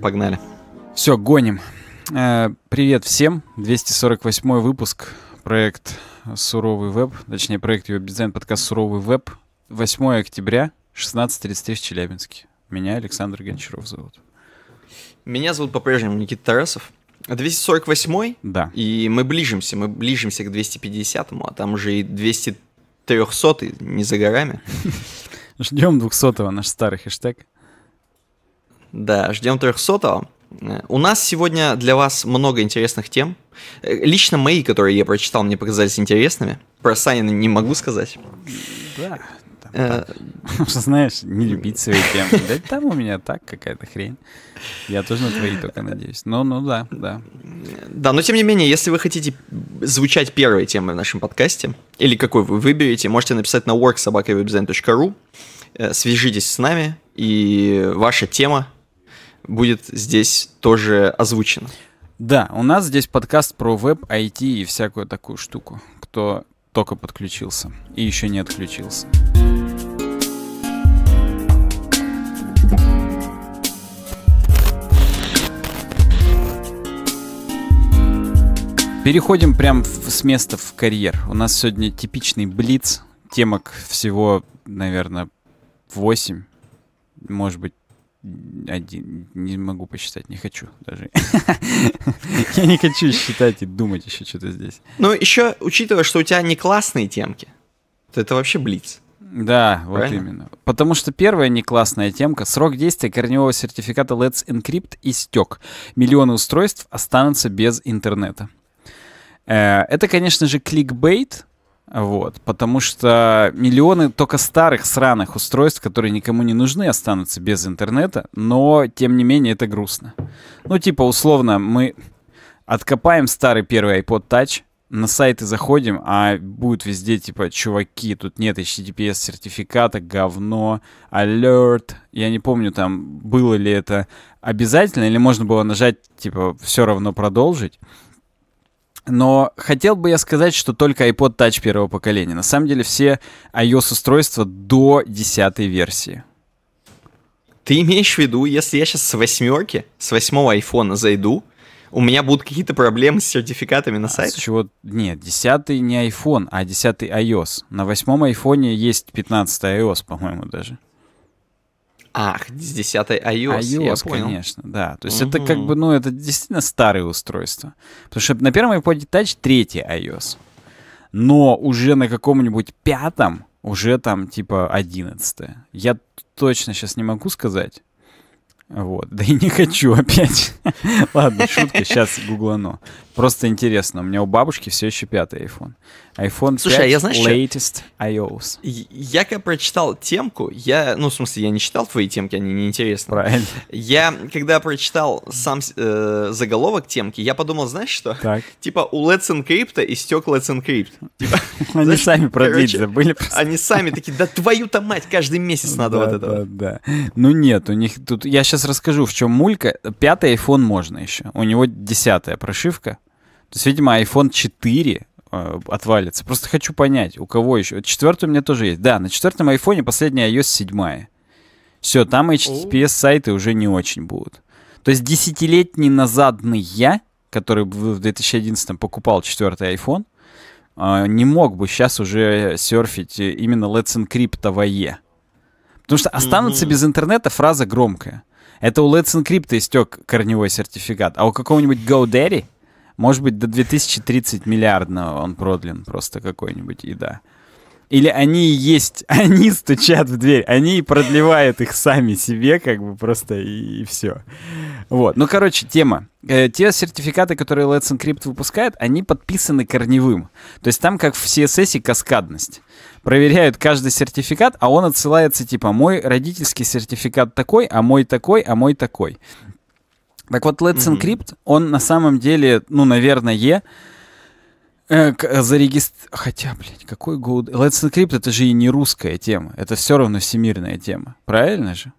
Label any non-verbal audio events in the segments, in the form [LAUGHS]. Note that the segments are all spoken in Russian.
Погнали. Все, гоним. Э, привет всем. 248 выпуск. Проект Суровый веб. Точнее, проект веб-дизайн подкаст Суровый веб. 8 октября, 16.33 в Челябинске. Меня Александр Гончаров зовут. Меня зовут по-прежнему Никита Тарасов. 248 Да. И мы ближимся, мы ближимся к 250-му, а там уже и 200 300 не за горами. [LAUGHS] Ждем 200-го, наш старый хэштег. Да, ждем 300-го. У нас сегодня для вас много интересных тем. Лично мои, которые я прочитал, мне показались интересными. Про Санина не могу сказать. Да. Э, знаешь, не любить свои темы. Да там у меня так какая-то хрень. Я тоже на твои только надеюсь. Ну, ну да, да. Да, но тем не менее, если вы хотите звучать первой темой в нашем подкасте, или какой вы выберете, можете написать на worksobakawebdesign.ru, э, свяжитесь с нами, и ваша тема будет здесь тоже озвучена. Да, у нас здесь подкаст про веб, IT и всякую такую штуку. Кто только подключился и еще не отключился. Переходим прям с места в карьер. У нас сегодня типичный блиц. Темок всего, наверное, 8, может быть, один. Не могу посчитать, не хочу даже. [LAUGHS] Я не хочу считать и думать еще что-то здесь. Ну, еще, учитывая, что у тебя не классные темки, то это вообще блиц. Да, вот Правильно? именно. Потому что первая не классная темка. Срок действия корневого сертификата Let's Encrypt истек. Миллионы устройств останутся без интернета. Э, это, конечно же, кликбейт, вот, потому что миллионы только старых сраных устройств, которые никому не нужны, останутся без интернета, но, тем не менее, это грустно. Ну, типа, условно, мы откопаем старый первый iPod Touch, на сайты заходим, а будет везде, типа, чуваки, тут нет HTTPS-сертификата, говно, alert. Я не помню, там, было ли это обязательно, или можно было нажать, типа, все равно продолжить. Но хотел бы я сказать, что только iPod Touch первого поколения. На самом деле все iOS-устройства до десятой версии. Ты имеешь в виду, если я сейчас с восьмерки, с восьмого айфона зайду, у меня будут какие-то проблемы с сертификатами на сайте? А с чего? Нет, десятый не iPhone, а десятый iOS. На восьмом айфоне есть 15 iOS, по-моему, даже. Ах, с 10 iOS. iOS, конечно, да. То есть угу. это как бы, ну, это действительно старые устройства. Потому что на первом iPod Touch третий iOS. Но уже на каком-нибудь пятом уже там типа 11. Я точно сейчас не могу сказать. Вот. [LAUGHS] Да и не хочу опять. Ладно, шутка, сейчас гуглану. Просто интересно, у меня у бабушки все еще пятый iPhone iPhone Слушай, 5 а я, знаешь, latest iOS. Я когда прочитал темку, я, ну, в смысле, я не читал твои темки, они неинтересны. Правильно. Я, когда прочитал сам э, заголовок темки, я подумал, знаешь что? Так. [LAUGHS] Типа у Let's Encrypt истек Let's Encrypt. Типа, [LAUGHS] они сами продлить забыли Они сами такие, да твою-то мать, каждый месяц надо вот это. Да, да. Ну нет, у них тут, я сейчас расскажу, в чем мулька. Пятый iPhone можно еще. У него десятая прошивка. То есть, видимо, iPhone 4 э, отвалится. Просто хочу понять, у кого еще. Четвертый у меня тоже есть. Да, на четвертом айфоне последняя iOS 7. Все, там HTTPS сайты уже не очень будут. То есть десятилетний назадный я, который в 2011 покупал четвертый iPhone, э, не мог бы сейчас уже серфить именно Let's Encrypt Потому что останутся mm-hmm. без интернета фраза громкая. Это у Let's Encrypt истек корневой сертификат, а у какого-нибудь GoDaddy может быть, до 2030 миллиардного он продлен просто какой-нибудь, и да. Или они есть, [LAUGHS] они стучат в дверь, они продлевают их сами себе, как бы просто и, и все. Вот. Ну, короче, тема. Э, те сертификаты, которые Let's Encrypt выпускает, они подписаны корневым. То есть там, как в CSS, каскадность. Проверяют каждый сертификат, а он отсылается типа мой родительский сертификат такой, а мой такой, а мой такой. Так вот, Let's mm-hmm. Encrypt, он на самом деле, ну, наверное, э, зарегистр... Хотя, блядь, какой Go... Let's Encrypt это же и не русская тема. Это все равно всемирная тема. Правильно же?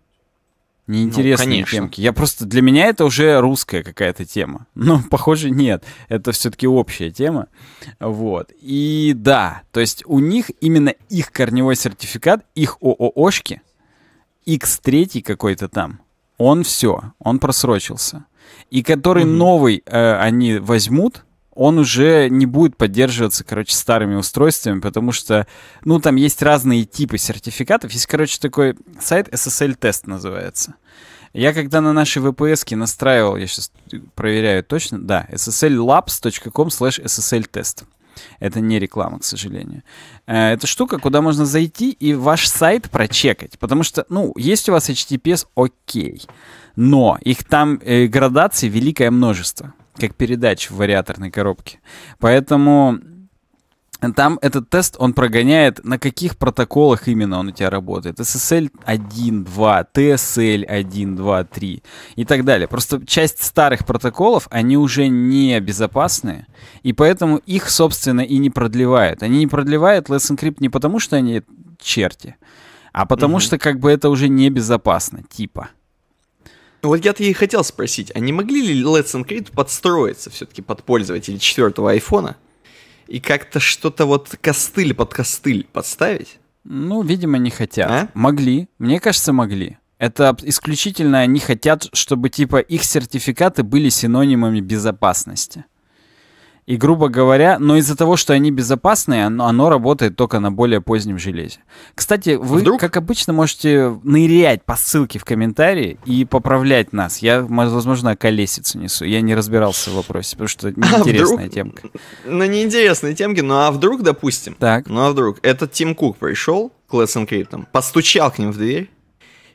Неинтересные ну, темки. Я просто... Для меня это уже русская какая-то тема. [LAUGHS] Но, похоже, нет. Это все-таки общая тема. Вот. И да, то есть у них именно их корневой сертификат, их ОООшки, X3 какой-то там, он все, он просрочился. И который Мгм. новый э, они возьмут, он уже не будет поддерживаться, короче, старыми устройствами, потому что, ну, там есть разные типы сертификатов. Есть, короче, такой сайт SSL-тест называется. Я когда на нашей VPS настраивал, я сейчас проверяю точно, да, sslabs.com slash ssl-тест. Это не реклама, к сожалению. Э, Это штука, куда можно зайти и ваш сайт прочекать. Потому что, ну, есть у вас HTTPS, окей. Но их там э, градаций великое множество, как передач в вариаторной коробке. Поэтому там этот тест, он прогоняет, на каких протоколах именно он у тебя работает. SSL 1, 2, TSL 1, 2, 3 и так далее. Просто часть старых протоколов, они уже не безопасные, и поэтому их, собственно, и не продлевают. Они не продлевают Let's Encrypt не потому, что они черти, а потому Мгм. что как бы это уже небезопасно, типа. Вот я-то и хотел спросить, а не могли ли Let's Encrypt подстроиться все-таки под пользователей четвертого айфона и как-то что-то вот костыль под костыль подставить? Ну, видимо, не хотят. А? Могли. Мне кажется, могли. Это исключительно они хотят, чтобы типа их сертификаты были синонимами безопасности. И, грубо говоря, но из-за того, что они безопасные, оно, оно работает только на более позднем железе. Кстати, вы, Вдруг? как обычно, можете нырять по ссылке в комментарии и поправлять нас. Я, мо- возможно, колесицу несу. Я не разбирался в вопросе, потому что [LAUGHS] неинтересная вдруг? темка. Ну, неинтересные темки, ну а вдруг, допустим, Так. ну а вдруг этот Тим Кук пришел к Let's Encrypt, постучал к ним в дверь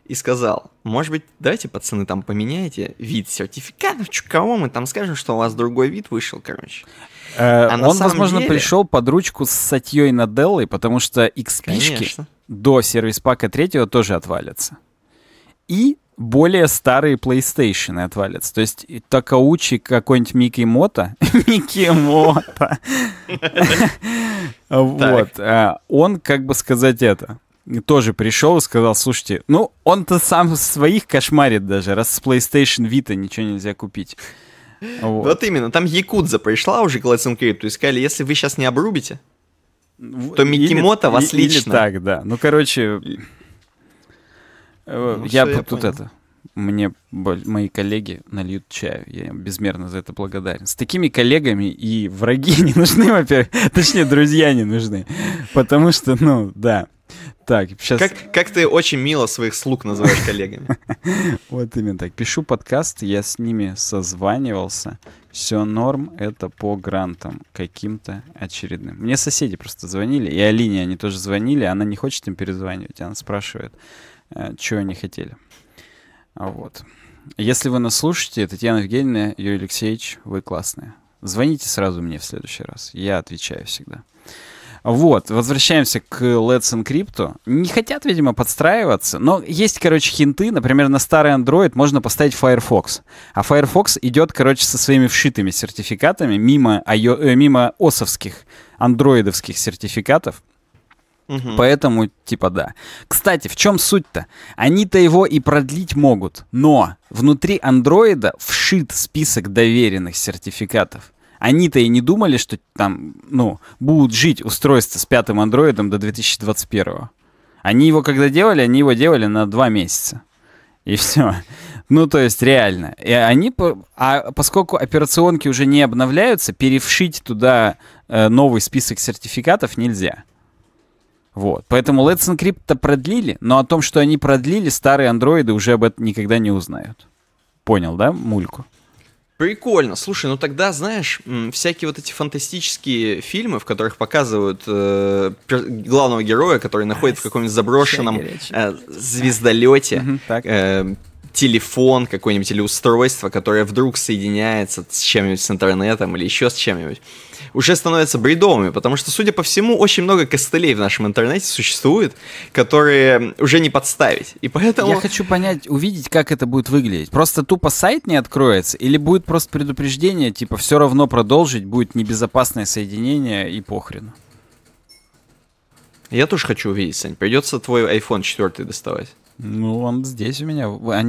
и сказал, может быть, давайте, пацаны, там поменяете вид сертификатов, чё, кого мы там скажем, что у вас другой вид вышел, короче. Э, А на он, возможно, деле- пришел под ручку с статьей Наделлой, потому что Конечно. до сервис-пака третьего тоже отвалятся. И более старые PlayStation отвалятся. То есть Такаучи какой-нибудь Микки Мото, [LAUGHS] Микки Мото, [LAUGHS] вот, а, он, как бы сказать это, тоже пришел и сказал, слушайте, ну, он-то сам своих кошмарит даже, раз с PlayStation Vita ничего нельзя купить. Вот. [LAUGHS] Вот именно, там Якудза пришла уже к Let's Encrypt и сказали, если вы сейчас не обрубите, то Микки Или- Мото вас или лично. так, да. Ну, короче, э, Ну, я я тут понял. это... Мне мои коллеги нальют чаю. Я им безмерно за это благодарен. С такими коллегами и враги [LAUGHS] не нужны, во-первых. Точнее, друзья не нужны. Потому что, ну, да. Так, сейчас... Как, как ты очень мило своих слуг называешь коллегами. [LAUGHS] Вот именно так. Пишу подкаст, я с ними созванивался. Все норм, это по грантам каким-то очередным. Мне соседи просто звонили, и Алине они тоже звонили, она не хочет им перезванивать, она спрашивает, что они хотели. Вот. Если вы нас слушаете, Татьяна Евгеньевна, Юрий Алексеевич, вы классные. Звоните сразу мне в следующий раз, я отвечаю всегда. Вот, возвращаемся к Let's Encrypt. Не хотят, видимо, подстраиваться, но есть, короче, хинты. Например, на старый Android можно поставить Firefox. А Firefox идет, короче, со своими вшитыми сертификатами мимо, IO, э, мимо осовских, андроидовских сертификатов. Мгм. Поэтому, типа, да. Кстати, в чем суть-то? Они-то его и продлить могут, но внутри андроида вшит список доверенных сертификатов. Они-то и не думали, что там, ну, будут жить устройства с пятым андроидом до 2021. Они его когда делали, они его делали на два месяца. И [LAUGHS] все. Ну, то есть, реально. И они, а поскольку операционки уже не обновляются, перевшить туда э, новый список сертификатов нельзя. Вот. Поэтому Let's Encrypt-то продлили, но о том, что они продлили, старые андроиды уже об этом никогда не узнают. Понял, да, мульку? Прикольно. Слушай, ну тогда, знаешь, всякие вот эти фантастические фильмы, в которых показывают э, главного героя, который находится в каком-нибудь заброшенном э, звездолете, так. э, телефон какой-нибудь или устройство, которое вдруг соединяется с чем-нибудь с интернетом или еще с чем-нибудь, уже становятся бредовыми, потому что, судя по всему, очень много костылей в нашем интернете существует, которые уже не подставить. И поэтому... Я хочу понять, увидеть, как это будет выглядеть. Просто тупо сайт не откроется, или будет просто предупреждение, типа, все равно продолжить, будет небезопасное соединение и похрен. Я тоже хочу увидеть, Сань. Придется твой iPhone 4 доставать. Ну, он здесь у меня. А,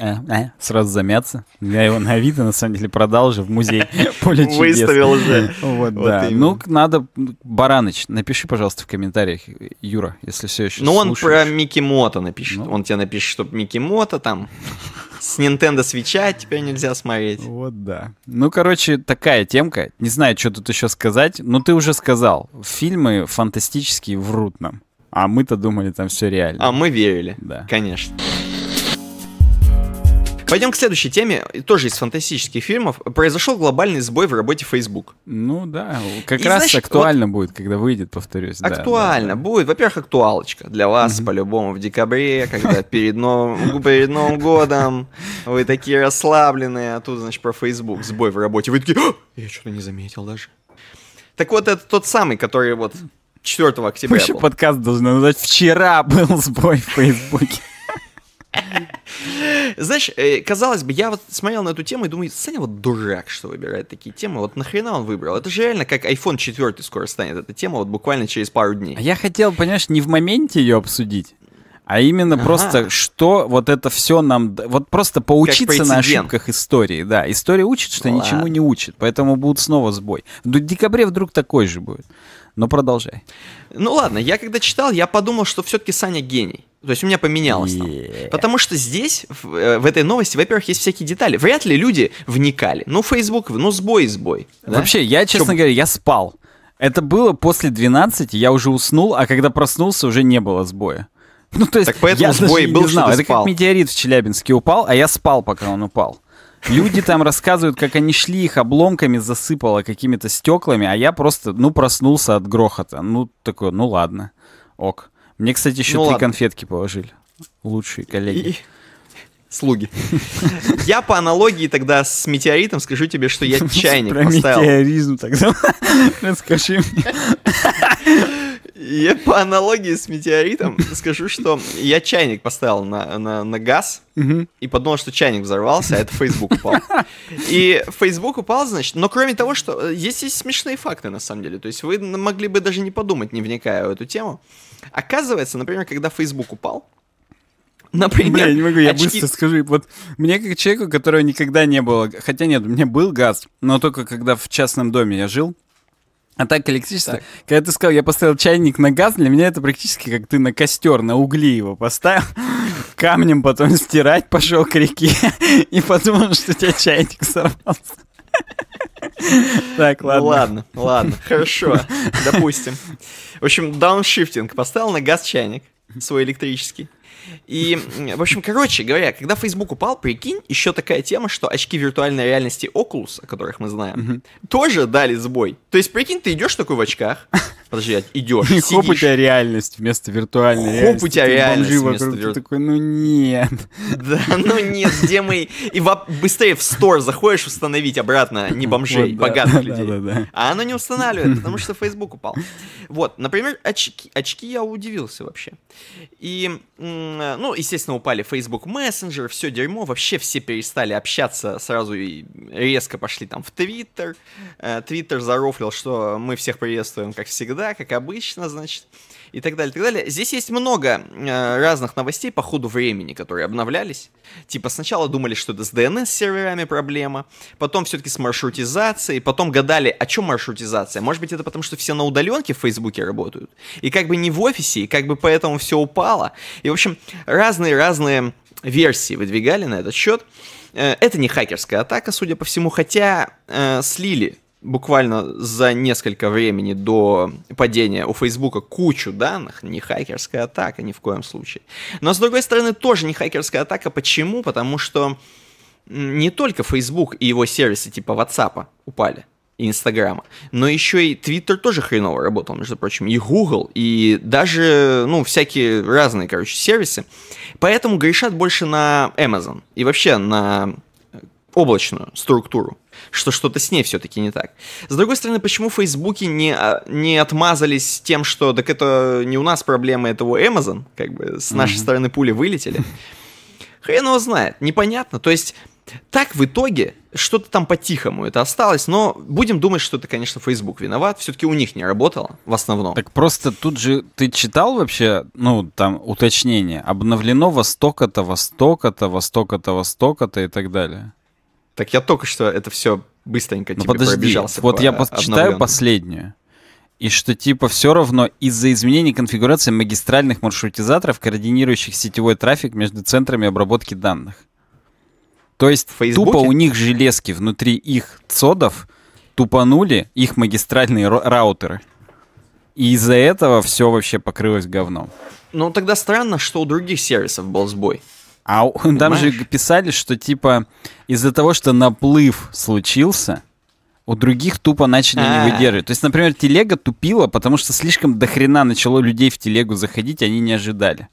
а, а, сразу замяться. Я его на Авито, на самом деле, продал же в музей [LAUGHS] поле чудес. Выставил уже. Вот, да. Ну, надо... Бараныч, напиши, пожалуйста, в комментариях, Юра, если все еще Ну, он про. Микки Мото напишет. Ну. Он тебе напишет, что Микки Мото там С Nintendo Switch теперь нельзя смотреть. Вот да. Ну, короче, такая темка. Не знаю, что тут еще сказать, но ты уже сказал. Фильмы фантастические врут нам. А мы-то думали, там все реально. А мы верили. Да. Конечно. Пойдем к следующей теме, тоже из фантастических фильмов. Произошел глобальный сбой в работе Facebook. Ну да, как И, раз знаешь, актуально будет, когда выйдет, повторюсь. Актуально да, да. будет. Во-первых, актуалочка для вас по-любому в декабре, когда [LAUGHS] перед Новым, перед Новым годом вы такие расслабленные, а тут, значит, про Facebook, сбой в работе. Вы такие, «А, я что-то не заметил даже. Так вот, это тот самый, который вот 4 Мы октября был. подкаст должны назвать «Вчера был сбой в Фейсбуке». Знаешь, э, казалось бы, я вот смотрел на эту тему и думаю, Саня вот дурак, что выбирает такие темы. Вот нахрена он выбрал? Это же реально как iPhone 4 скоро станет эта тема, вот буквально через пару дней. А я хотел, понимаешь, не в моменте ее обсудить, а именно Ага. просто, что вот это все нам... Вот просто поучиться на ошибках истории. Да, история учит, что Ну ничему ладно. не учит, поэтому будут снова сбой. В декабре вдруг такой же будет. Но продолжай. Ну ладно, я когда читал, я подумал, что все-таки Саня гений. То есть у меня поменялось там. Е. Потому что здесь, в, э, в этой новости, во-первых, есть всякие детали. Вряд ли люди вникали. Ну, Facebook, ну, сбой сбой. да? Вообще, я, честно Чё- говоря, я спал. Это было после 12, я уже уснул, а когда проснулся, уже не было сбоя. Ну, то есть, Так поэтому я сбой не был, что знал. ты Это спал. как метеорит в Челябинске упал, а я спал, пока он упал. Люди там рассказывают, как они шли, их обломками засыпало какими-то стеклами, а я просто, ну, проснулся от грохота. Ну, такой, ну ладно, ок. Мне, кстати, еще Ну три ладно. конфетки положили. Лучшие коллеги. И- Слуги. Я по аналогии тогда с метеоритом скажу тебе, что я [LAUGHS] чайник Про поставил. метеоризм тогда. [LAUGHS] Расскажи мне. Я по аналогии с метеоритом скажу, что я чайник поставил на, на, на газ и подумал, что чайник взорвался, а это Facebook упал. И Facebook упал, значит, но кроме того, что э, здесь есть смешные факты на самом деле. То есть вы могли бы даже не подумать, не вникая в эту тему. Оказывается, например, когда Facebook упал, например, Бля, я не могу, я очки- быстро скажу. Вот мне как человеку, которого никогда не было... Хотя нет, у меня был газ, но только когда в частном доме я жил. А так электричество. Так. Когда ты сказал, я поставил чайник на газ, для меня это практически как ты на костер, на угли его поставил, [LAUGHS] камнем потом стирать пошел к реке [LAUGHS] и подумал, что у тебя чайник сорвался. [LAUGHS] Так, Ну ладно. ладно, ладно, хорошо, допустим. В общем, дауншифтинг поставил на газ чайник свой электрический. И, в общем, короче говоря, когда Facebook упал, прикинь, еще такая тема, что очки виртуальной реальности Oculus, о которых мы знаем, тоже дали сбой. То есть, прикинь, ты идешь такой в очках, [LAUGHS] подожди, а идешь, И хоп, у тебя реальность вместо виртуальной Хоп, у реальности. тебя Тут реальность бомжи вместо вокруг, ты вир- такой, ну нет. [LAUGHS] Да, ну нет, где мы... И быстрее в стор заходишь установить обратно не [LAUGHS] бомжей, богатых людей. да, да. А оно не устанавливает, потому что Facebook упал. Вот, например, очки, очки я удивился вообще. И, ну, естественно, упали Facebook Messenger, все дерьмо, вообще все перестали общаться сразу и резко пошли там в Twitter. Э, Twitter зарофлил, что мы всех приветствуем, как всегда, как обычно, значит, и так далее, так далее. Здесь есть много э, разных новостей по ходу времени, которые обновлялись. Типа сначала думали, что это с DNS-серверами проблема, потом все-таки с маршрутизацией, потом гадали, о чем маршрутизация. Может быть, это потому, что все на удаленке в Фейсбуке работают, и как бы не в офисе, и как бы поэтому все упало. И, в общем, разные-разные версии выдвигали на этот счет. Э, Это не хакерская атака, судя по всему, хотя э, слили буквально за несколько времени до падения у Фейсбука кучу данных, не хакерская атака ни в коем случае. Но с другой стороны, тоже не хакерская атака. Почему? Потому что не только Facebook и его сервисы типа WhatsApp упали и Инстаграма, но еще и Twitter тоже хреново работал, между прочим, и Google, и даже, ну, всякие разные, короче, сервисы. Поэтому грешат больше на Amazon и вообще на э, облачную структуру, что что-то с ней все-таки не так. С другой стороны, почему Фейсбуки не, а, не отмазались тем, что так это не у нас проблемы, это у Amazon, как бы с нашей стороны пули вылетели. Хрен его знает, непонятно. То есть так в итоге что-то там по-тихому это осталось, но будем думать, что это, конечно, Facebook виноват. Все-таки у них не работало в основном. Так просто тут же ты читал вообще, ну, там уточнение, обновлено во столько-то, во столько-то, во столько-то, во столько-то и так далее. Так я только что это все быстренько Ну тебе подожди, пробежался. вот по я обновленному. последнюю. И что типа все равно из-за изменений конфигурации магистральных маршрутизаторов, координирующих сетевой трафик между центрами обработки данных. То есть В тупо у них железки внутри их цодов тупанули их магистральные раутеры. И из-за этого все вообще покрылось говном. Ну, тогда странно, что у других сервисов был сбой. А [LAUGHS] там же писали, что типа из-за того, что наплыв случился, у других тупо начали А. не выдерживать. То есть, например, телега тупила, потому что слишком дохрена начало людей в телегу заходить, они не ожидали.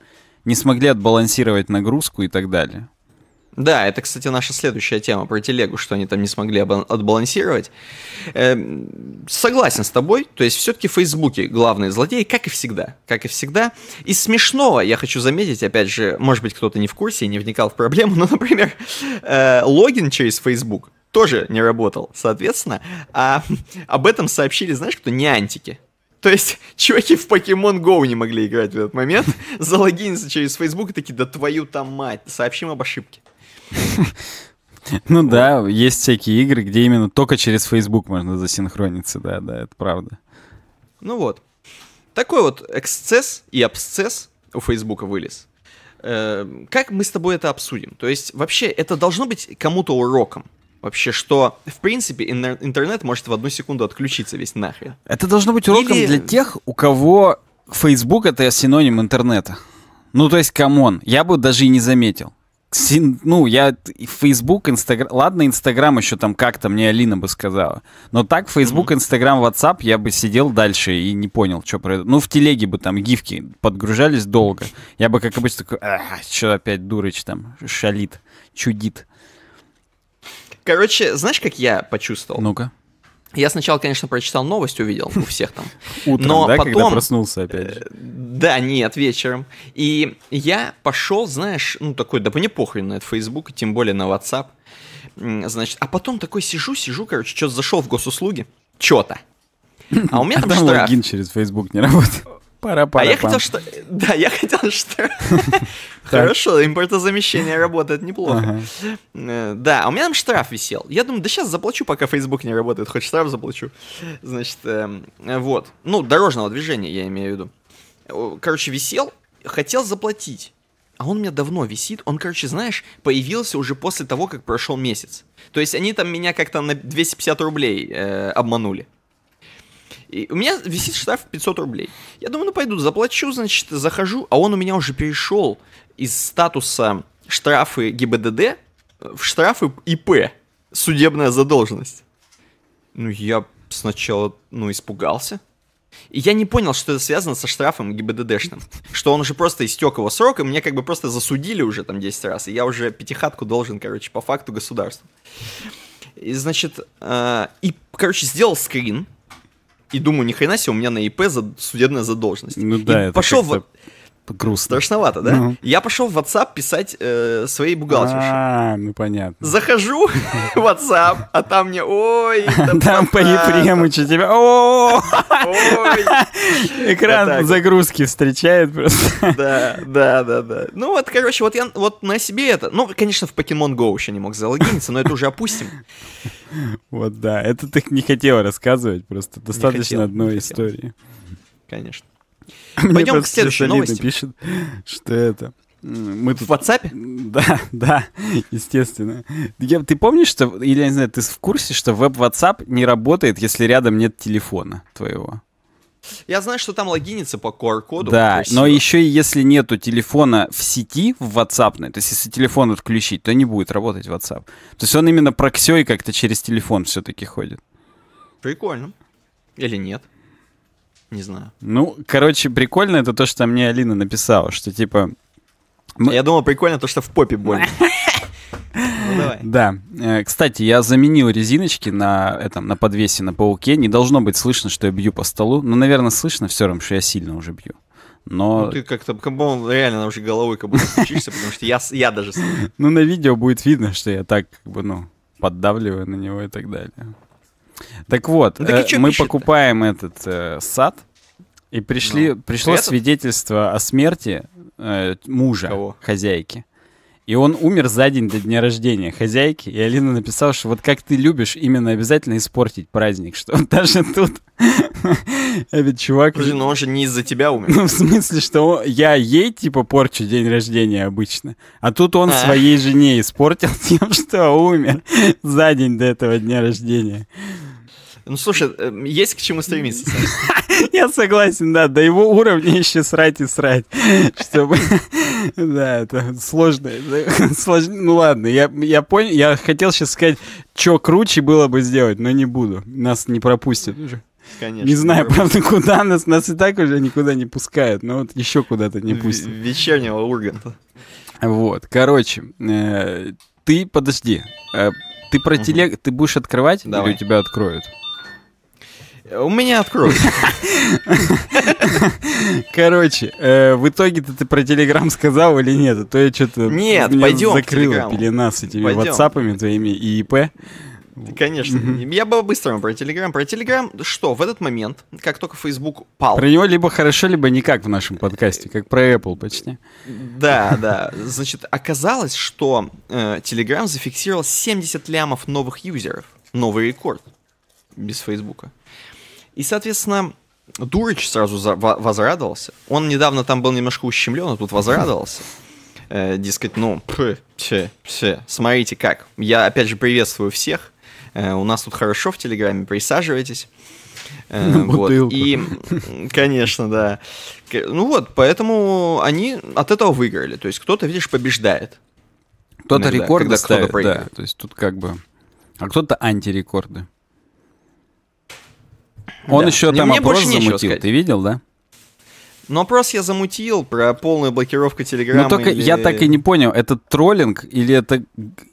Не смогли отбалансировать нагрузку и так далее. Да, это, кстати, наша следующая тема про телегу, что они там не смогли отбалансировать. Эм, согласен с тобой, то есть все-таки Фейсбуке главные злодеи, как и всегда, как и всегда. Из смешного я хочу заметить, опять же, может быть, кто-то не в курсе и не вникал в проблему, [LAUGHS] но, например, э, логин через Facebook тоже не работал, соответственно, а об этом сообщили, знаешь, кто не антики. То есть, [LAUGHS] чуваки в Pokemon Go не могли играть в этот момент, [LAUGHS] залогиниться через Facebook и такие, да твою там мать, сообщим об ошибке. [LAUGHS] Ну да, есть всякие игры, где именно только через Facebook можно засинхрониться, да, да, это правда. Ну вот. Такой вот эксцесс и абсцесс у Фейсбука вылез. Э, Как мы с тобой это обсудим? То есть, вообще, это должно быть кому-то уроком. Вообще, что, в принципе, интернет может в одну секунду отключиться весь нахрен. Это должно быть уроком Или- для тех, у кого Facebook это синоним интернета. Ну, то есть, come on, я бы даже и не заметил. Ну, я Facebook, Инстаграм... Ладно, Инстаграм еще там как-то, мне Алина бы сказала. Но так, Facebook, Инстаграм, WhatsApp я бы сидел дальше и не понял, что произошло. Ну, в телеге бы там гифки подгружались долго. Я бы, как обычно, такой, что опять дурыч там шалит, чудит. Короче, знаешь, как я почувствовал? Ну-ка. Я сначала, конечно, прочитал новость, увидел у всех там. [LAUGHS] Утром, Но да, когда потом- проснулся опять же. Да, нет, вечером. И я пошел, знаешь, ну такой, да мне похрен на этот Facebook, тем более на WhatsApp. Значит, а потом такой сижу, сижу, короче, что-то зашел в госуслуги. Чё-то. А у меня А там [LAUGHS] там штраф. логин через Facebook не работает. Пора, А пора. я хотел, что... Да, я хотел, что... [LAUGHS] Хорошо, импортозамещение работает неплохо. Э, Да, а у меня там штраф висел. Я думаю, да сейчас заплачу, пока Facebook не работает, хоть штраф заплачу. Значит, эм, э, вот. Ну, дорожного движения, я имею в виду. Короче, висел, хотел заплатить. А он у меня давно висит. Он, короче, знаешь, появился уже после того, как прошел месяц. То есть они там меня как-то на 250 рублей э, обманули. И у меня висит штраф 500 рублей. Я думаю, ну пойду заплачу, значит, захожу, а он у меня уже перешел из статуса штрафы ГИБДД в штрафы ИП, судебная задолженность. Ну, я сначала, ну, испугался. И я не понял, что это связано со штрафом ГИБДДшным. Что он уже просто истек его срок, и мне как бы просто засудили уже там 10 раз, и я уже пятихатку должен, короче, по факту государству. И, значит, э, и, короче, сделал скрин, и думаю, ни хрена себе, у меня на ИП за судебная задолженность. Ну И да, это пошел в... грустно. Страшновато, да? Ну. Я пошел в WhatsApp писать э, своей бухгалтерше. А, ну понятно. Захожу [LAUGHS] в WhatsApp, а там мне, ой, [LAUGHS] там по Ефремычу тебя... [LAUGHS] Экран загрузки встречает просто. да, да, да, да. Ну вот, короче, вот я вот на себе это, ну, конечно, в Pokemon Go еще не мог залогиниться, но это уже опустим. Вот да, это ты не хотел рассказывать, просто достаточно одной истории. Конечно. Мне Пойдем к следующей новости. пишет, что это... Мы В тут... WhatsApp? [LAUGHS] Да, да, естественно. Я- ты помнишь, что, или я не знаю, ты в курсе, что веб WhatsApp не работает, если рядом нет телефона твоего? Я знаю, что там логинится по QR-коду. Да, но еще и если нету телефона в сети, в WhatsApp, то есть если телефон отключить, то не будет работать WhatsApp. То есть он именно проксей как-то через телефон все-таки ходит. Прикольно. Или нет? Не знаю. Ну, короче, прикольно это то, что мне Алина написала, что типа... Мы- Я думал, прикольно то, что в попе больно. [LAUGHS] Ну давай. [LAUGHS] Да. Э, Кстати, я заменил резиночки на этом на подвесе на пауке. Не должно быть слышно, что я бью по столу. Ну, наверное, слышно все равно, что я сильно уже бью. Но Ну, ты как-то, как бы реально уже головой как будто стучишься, потому что я, я даже [LAUGHS] ну, на видео будет видно, что я так, как бы, ну, поддавливаю на него и так далее. Так вот, Ну, так э, мы покупаем этот э, сад, и пришли, Ну, пришло этот? свидетельство о смерти э, мужа Кого? хозяйки. И он умер за день до дня рождения хозяйки. И Алина написала, что вот как ты любишь именно обязательно испортить праздник, что он даже тут... [LAUGHS] Ведь чувак... Подожди, но он же не из-за тебя умер. Ну, в смысле, что он- я ей, типа, порчу день рождения обычно. А тут он А. своей жене испортил [LAUGHS] тем, что умер за день до этого дня рождения. Ну, слушай, э, есть к чему стремиться. [LAUGHS] Я согласен, да, до его уровня еще срать и срать. [LAUGHS] Чтобы... Да, это [LAUGHS] сложно. Ну ладно, я, я понял, я хотел сейчас сказать, что круче было бы сделать, но не буду. Нас не пропустят уже. Конечно. Не знаю, правда, куда нас, нас и так уже никуда не пускают, но вот еще куда-то не пустят. Вечернего Урганта. Вот, короче, э, ты, подожди, э, ты про телег, ты будешь открывать Давай. или у тебя откроют? У меня откроют. [LAUGHS] Короче, э, в итоге-то ты про Телеграм сказал или нет? А то я что-то... Нет, пойдем закрыла пелена с этими ватсапами твоими и ИП. Конечно. Я бы быстро про Телеграм. Про Телеграм, что, в этот момент, как только Facebook пал, Про него либо хорошо, либо никак в нашем подкасте, как про Apple почти. Да, да. Значит, оказалось, что э, Telegram зафиксировал 70 лямов новых юзеров. Новый рекорд. Без Фейсбука. И, соответственно, Дурыч сразу за- во- возрадовался. Он недавно там был немножко ущемлен, а тут возрадовался. Э, дескать, ну, пф, пф, пф, смотрите как. Я, опять же, приветствую всех. Э, у нас тут хорошо в Телеграме, присаживайтесь. Э, вот. И, конечно, да. Ну вот, поэтому они от этого выиграли. То есть кто-то, видишь, побеждает. Кто-то рекорды ставит, да. проигрывает. То есть тут как бы... А кто-то антирекорды. Он Да. еще там мне опрос замутил, сказать. ты видел, да? Но опрос я замутил про полную блокировку Телеграма. Ну только или- я так и не понял, это троллинг или это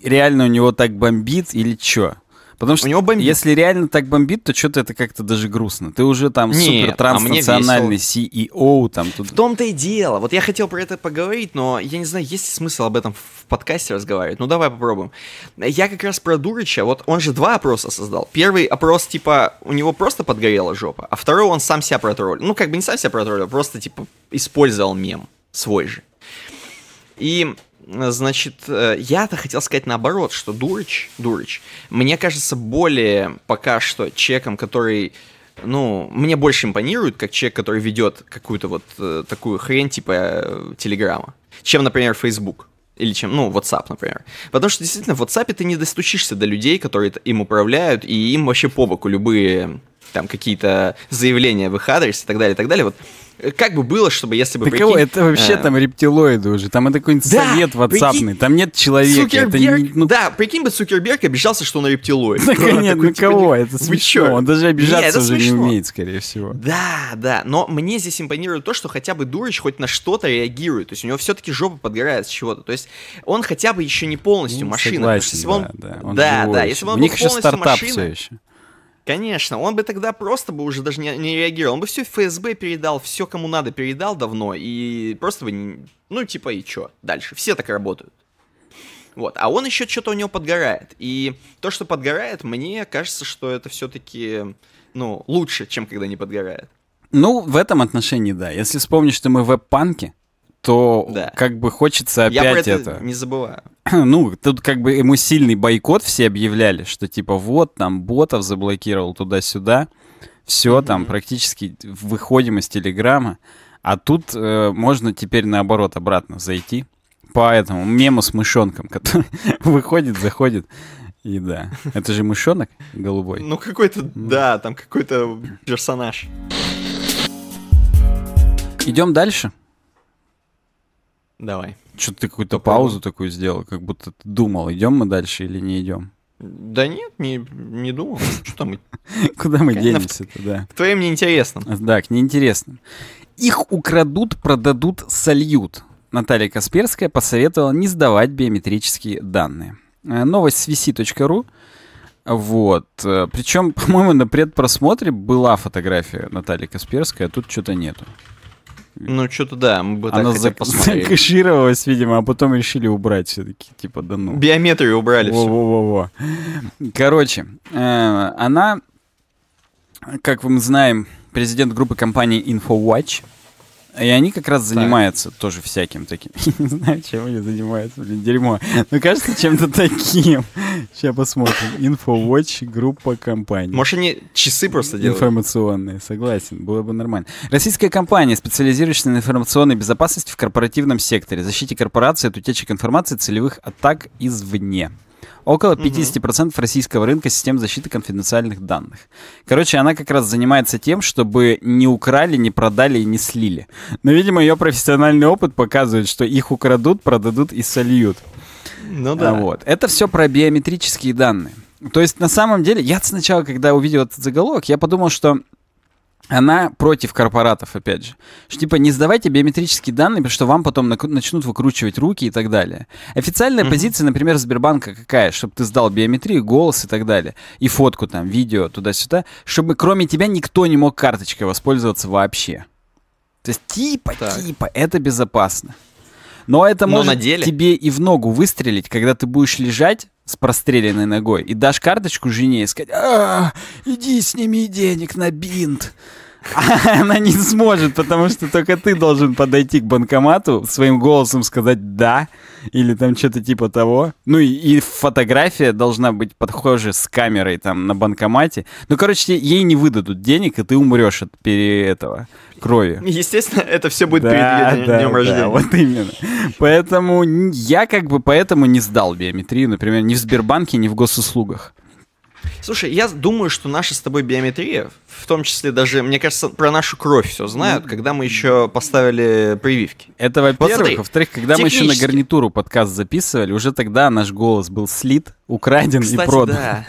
реально у него так бомбит или чё? Потому что У него бомбит. если реально так бомбит, то что-то это как-то даже грустно. Ты уже там Нет, супер а транснациональный CEO, там тут... В том-то и дело. Вот я хотел про это поговорить, но я не знаю, есть ли смысл об этом в подкасте разговаривать. Ну давай попробуем. Я как раз про Дурыча, вот он же два опроса создал. Первый опрос, типа, у него просто подгорела жопа, а второй он сам себя протроллил. Ну, как бы не сам себя протроллил, а просто, типа, использовал мем свой же. И, значит, э, я-то хотел сказать наоборот, что Дурыч, Дурыч, мне кажется, более пока что человеком, который, ну, мне больше импонирует, как человек, который ведет какую-то вот э, такую хрень типа э, Телеграма, чем, например, Facebook. Или чем, ну, WhatsApp, например. Потому что действительно в WhatsApp ты не достучишься до людей, которые им управляют, и им вообще по боку любые там какие-то заявления в их адрес и так далее, и так далее. Вот как бы было, чтобы если бы... Да кого? прикинь, Это вообще э, там рептилоиды уже. Там это какой-нибудь Да, совет ватсапный. Там нет человека. Это не- ну, да, прикинь бы, Цукерберг обижался, что он рептилоид. Так Ну, нет, такой, ну типа, кого? не- Это смешно. чё? Он даже обижаться это уже не умеет, скорее всего. Да, да, но мне здесь импонирует то, что хотя бы Дурыч хоть на что-то реагирует. То есть у него все-таки жопа подгорает с чего-то. То есть он хотя бы еще не полностью Ну, машина. потому согласен, что если бы он- да, да. Он да, да, если бы он У них еще полностью стартап все машина, еще. Конечно, он бы тогда просто бы уже даже не, не реагировал. Он бы все ФСБ передал, все кому надо передал давно, и просто бы, не- ну, типа, и чё, дальше. Все так работают. Вот, а он еще что-то у него подгорает. И то, что подгорает, мне кажется, что это все-таки, ну, лучше, чем когда не подгорает. Ну, в этом отношении, да. Если вспомнишь, что мы веб-панки, то Да. как бы хочется Я про опять это, это... не забываю. [CLEARS THROAT] Ну, тут как бы ему сильный бойкот все объявляли, что типа вот, там, ботов заблокировал туда-сюда. Все, там, практически выходим из Телеграма. А тут э, можно теперь наоборот обратно зайти. По этому мему с мышонком, [LAUGHS] который выходит, заходит. И да. Это же мышонок голубой. Ну, какой-то, да, там какой-то персонаж. Идем дальше. Давай. Что ты какую-то паузу такую сделал, как будто ты думал, идем мы дальше или не идем. Да нет, не, не думал. Что там? [LAUGHS] Куда мы денемся-то, да. Твоим неинтересно. Да, к неинтересным. Их украдут, продадут, сольют. Наталья Касперская посоветовала не сдавать биометрические данные. Э, Новость с vc.ru. Вот. Э, Причем, [LAUGHS] по-моему, на предпросмотре была фотография Натальи Касперской, а тут что-то нету. Ну, что-то да, мы бы так Она зак- посмотрели. закэшировалась, видимо, а потом решили убрать все-таки. Типа, да ну. Биометрию убрали все. Во-во-во-во. Короче, э, она, как мы знаем, президент группы компании InfoWatch. И они как раз занимаются тоже всяким таким. [LAUGHS] Не знаю, чем они занимаются, блин, дерьмо. Ну, кажется, чем-то таким. [LAUGHS] Сейчас посмотрим. InfoWatch, группа компаний. Может, они часы просто делают? Информационные, согласен, было бы нормально. Российская компания, специализирующаяся на информационной безопасности в корпоративном секторе, защите корпорации от утечек информации, целевых атак извне. Около 50% российского рынка систем защиты конфиденциальных данных. Короче, она как раз занимается тем, чтобы не украли, не продали и не слили. Но, видимо, ее профессиональный опыт показывает, что их украдут, продадут и сольют. Ну да. Вот. Это все про биометрические данные. То есть, на самом деле, я сначала, когда увидел этот заголовок, я подумал, что она против корпоратов, опять же. Что, типа, не сдавайте биометрические данные, потому что вам потом начнут выкручивать руки и так далее. Официальная mm-hmm. позиция, например, Сбербанка какая? Чтобы ты сдал биометрию, голос и так далее. И фотку там, видео туда-сюда. Чтобы кроме тебя никто не мог карточкой воспользоваться вообще. То есть, типа, так. типа, это безопасно. Но это Но может на деле... тебе и в ногу выстрелить, когда ты будешь лежать с простреленной ногой и дашь карточку жене и сказать, а, иди сними денег на бинт. [LAUGHS] она не сможет, потому что только ты должен подойти к банкомату, своим голосом сказать «да», или там что-то типа того. Ну и, и фотография должна быть подхожа с камерой там на банкомате. Ну, короче, ей не выдадут денег, и ты умрешь от пере этого крови. Естественно, это все будет да, перед да, днем да, рождения. вот именно. Поэтому я как бы поэтому не сдал биометрию, например, ни в Сбербанке, ни в госуслугах. Слушай, я думаю, что наша с тобой биометрия, в том числе даже, мне кажется, про нашу кровь все знают, когда мы еще поставили прививки. Это во-первых. Вот Во-вторых, когда мы еще на гарнитуру подкаст записывали, уже тогда наш голос был слит, украден Кстати, и продан. Да.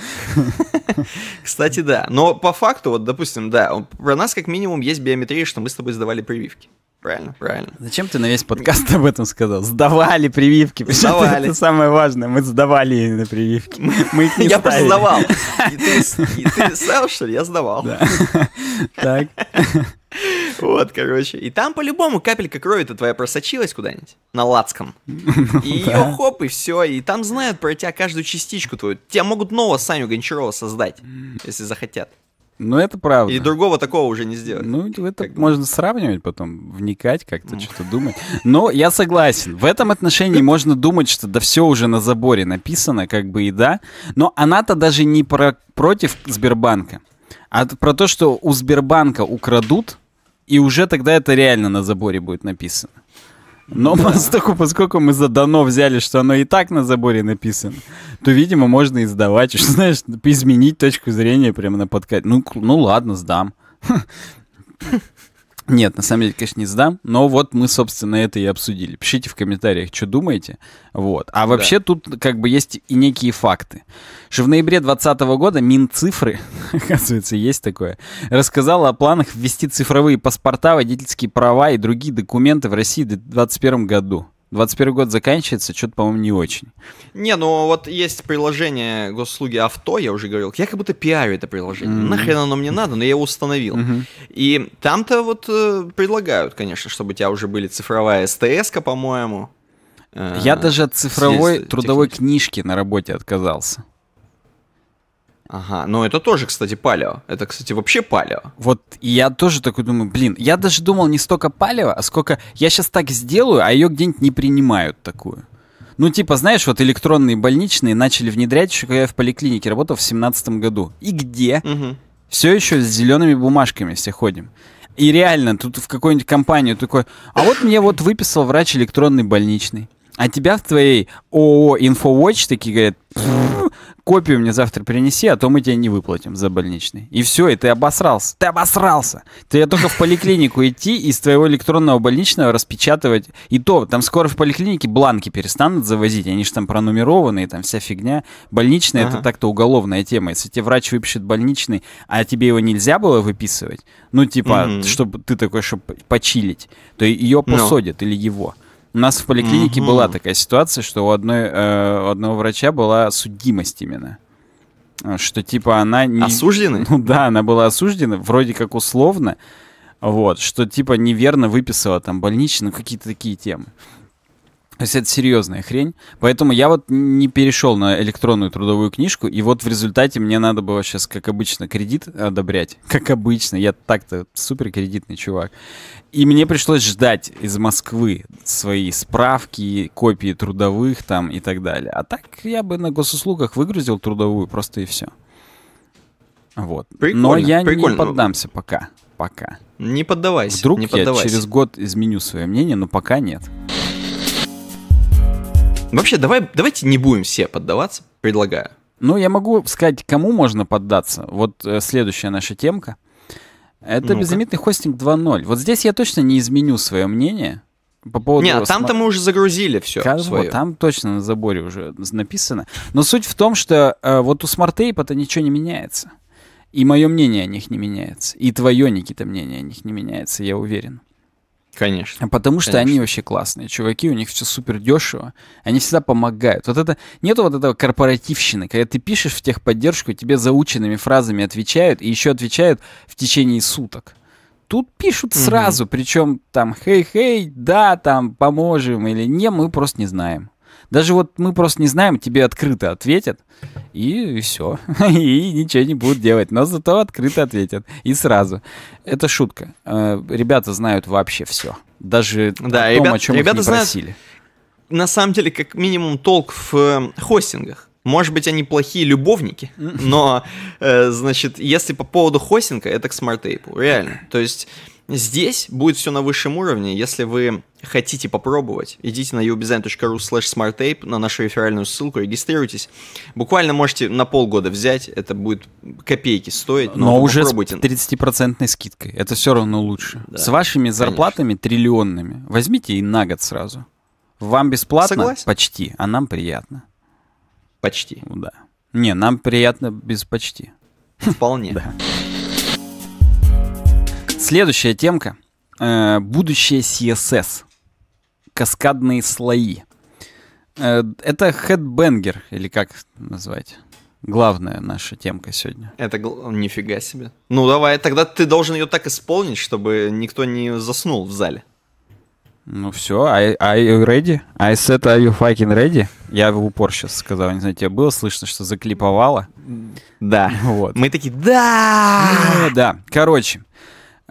[LAUGHS] Кстати, да. Но по факту, вот, допустим, да, про нас как минимум есть биометрия, что мы с тобой сдавали прививки. Правильно, правильно. Зачем ты на весь подкаст об этом сказал? Сдавали прививки. Сдавали. Это самое важное. Мы сдавали на прививки. Мы их не Я просто сдавал. [LAUGHS] И ты, ставил, что ли? Я сдавал. Да. [LAUGHS] Так. Вот, короче. И там по-любому капелька крови-то твоя просочилась куда-нибудь на лацком. [LAUGHS] И ее хоп, и все. И там знают про тебя каждую частичку твою. Тебя могут нового Саню Гончарова создать, если захотят. Ну, это правда. И другого такого уже не сделать. Ну, это как можно бы. сравнивать потом, вникать как-то, что-то думать. Но я согласен. В этом отношении [LAUGHS] можно думать, что да все уже на заборе написано, как бы и да. Но она-то даже не про, против Сбербанка, а про то, что у Сбербанка украдут, и уже тогда это реально на заборе будет написано. Но да. поскольку, поскольку мы задано взяли, что оно и так на заборе написано, то, видимо, можно и сдавать. [LAUGHS] Что, знаешь, изменить точку зрения прямо на подкате. Ну, ну ладно, сдам. Нет, на самом деле, конечно, не сдам, но вот мы, собственно, это и обсудили. Пишите в комментариях, что думаете. Вот. А вообще да. тут как бы есть и некие факты. Что в ноябре 2020 года Минцифры, [LAUGHS] оказывается, есть такое, рассказала о планах ввести цифровые паспорта, водительские права и другие документы в России в 2021 году. 21 год заканчивается, что-то, по-моему, не очень. Не, ну вот есть приложение госуслуги авто, я уже говорил, я как будто пиарю это приложение. Mm-hmm. Нахрен оно мне надо, но я его установил. Mm-hmm. И там-то вот э, предлагают, конечно, чтобы у тебя уже были цифровая СТС, по-моему. Э, я даже от цифровой трудовой книжки на работе отказался. Ага, но это тоже, кстати, палео. Это, кстати, вообще палео. Вот я тоже такой думаю, блин, я даже думал не столько палео, а сколько я сейчас так сделаю, а ее где-нибудь не принимают такую. Ну, типа, знаешь, вот электронные больничные начали внедрять еще, когда я в поликлинике работал в семнадцатом году. И где? Угу. Все еще с зелеными бумажками все ходим. И реально, тут в какую-нибудь компанию такой, а вот мне вот выписал врач электронный больничный. А тебя в твоей ООО InfoWatch такие говорят, копию мне завтра принеси, а то мы тебе не выплатим за больничный. И все, и ты обосрался. Ты обосрался. Ты я только в поликлинику идти из твоего электронного больничного распечатывать. И то, там скоро в поликлинике бланки перестанут завозить. Они же там пронумерованные, там вся фигня. Больничный ага. это так-то уголовная тема. Если тебе врач выпишет больничный, а тебе его нельзя было выписывать, ну типа, mm-hmm. чтобы ты такой, чтобы почилить, то ее ну. посадят no. или его. У нас в поликлинике угу. была такая ситуация, что у, одной, э, у одного врача была судимость именно. Что типа она не... Осуждена? Ну да, она была осуждена, вроде как условно. Вот, что типа неверно выписала там больничный, ну какие-то такие темы. То есть это серьезная хрень. Поэтому я вот не перешел на электронную трудовую книжку, и вот в результате мне надо было сейчас, как обычно, кредит одобрять. Как обычно, я так-то супер кредитный чувак. И мне пришлось ждать из Москвы свои справки, копии трудовых там и так далее. А так я бы на госуслугах выгрузил трудовую просто и все. Вот. Прикольно, Но я прикольно. не поддамся пока. Пока. Не поддавайся. Вдруг не я поддавайся. через год изменю свое мнение, но пока нет. Вообще, давай, давайте не будем все поддаваться, предлагаю. Ну, я могу сказать, кому можно поддаться. Вот э, следующая наша темка. Это Ну-ка. безлимитный хостинг 2.0. Вот здесь я точно не изменю свое мнение по поводу... Не, а там-то мы уже загрузили все Ка- вот, там точно на заборе уже написано. Но суть в том, что э, вот у смарт-тейпа-то ничего не меняется. И мое мнение о них не меняется. И твое, Никита, мнение о них не меняется, я уверен. Конечно. А Потому что Конечно. они вообще классные. Чуваки, у них все супер дешево. Они всегда помогают. Вот это нету вот этого корпоративщины, когда ты пишешь в техподдержку, тебе заученными фразами отвечают, и еще отвечают в течение суток. Тут пишут сразу, причем там хей-хей, да, там поможем или не, мы просто не знаем. Даже вот мы просто не знаем, тебе открыто ответят, и все. [LAUGHS] И ничего не будут делать. Но зато открыто ответят. И сразу. Это шутка. Э, Ребята знают вообще все. Даже Да, о том, ребят- о чем ребята их не знают- просили. На самом деле, как минимум, толк в э, хостингах. Может быть, они плохие любовники, но, э, значит, если по поводу хостинга, это к SmartApe у, реально. То есть здесь будет все на высшем уровне. Если вы хотите попробовать, идите на uwebdesign.ru slash smartape, на нашу реферальную ссылку, регистрируйтесь. Буквально можете на полгода взять, это будет копейки стоить, но, Но уже с попробуйте. 30% скидкой. Это все равно лучше. Да, С вашими зарплатами триллионными. Возьмите и на год сразу. Вам бесплатно? Согласен. Почти. А нам приятно. Почти. Да. Не, нам приятно без почти. Вполне. [LAUGHS] Да. Следующая темка. Э, будущее CSS. Каскадные слои. Э, это Headbanger, или как назвать? Главная наша темка сегодня. Это нифига себе. Ну давай, тогда ты должен ее так исполнить, чтобы никто не заснул в зале. Ну все, are, are you ready? I said, are you fucking ready? Я в упор сейчас сказал, не знаю, тебе было слышно, что заклиповало? Да. Вот. Мы такие, да! Ну, да, короче, э,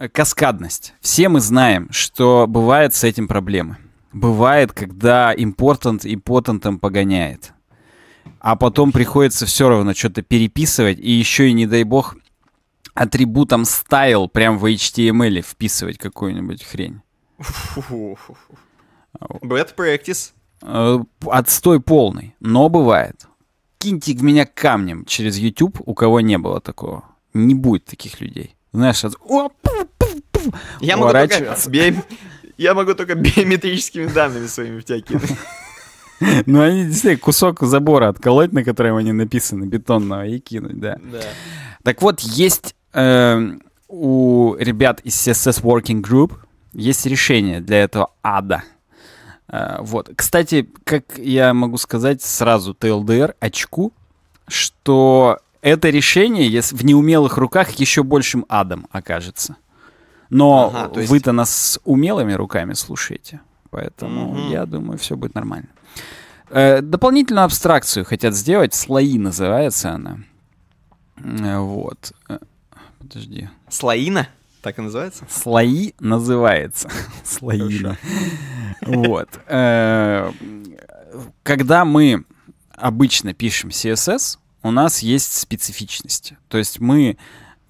каскадность. Все мы знаем, что бывает с этим проблемы. Бывает, когда импортант импотентом погоняет. А потом приходится все равно что-то переписывать, и еще и, не дай бог, атрибутом style прям в HTML вписывать какую-нибудь хрень. [LAUGHS] Bad practice. Э, Отстой полный, но бывает. Киньте в меня камнем через YouTube, у кого не было такого. Не будет таких людей. Знаешь, от-. Я могу, только я могу только биометрическими данными своими в тебя кинуть. Ну, они действительно кусок забора отколоть, на котором они написаны, бетонного, и кинуть, да. Да. Так вот, есть э, у ребят из CSS Working Group есть решение для этого ада. Э, вот. Кстати, как я могу сказать сразу TLDR очку, что это решение если в неумелых руках еще большим адом окажется. Но Ага, есть- вы-то нас с умелыми руками слушаете, поэтому Мгм. я думаю, все будет нормально. Э, дополнительную абстракцию хотят сделать, слои называется она. Э, Вот. Э, Подожди. Слоина? Так и называется? Слои называется. [LAUGHS] Слоина. Вот. Когда мы обычно пишем CSS, у нас есть специфичность. То есть мы,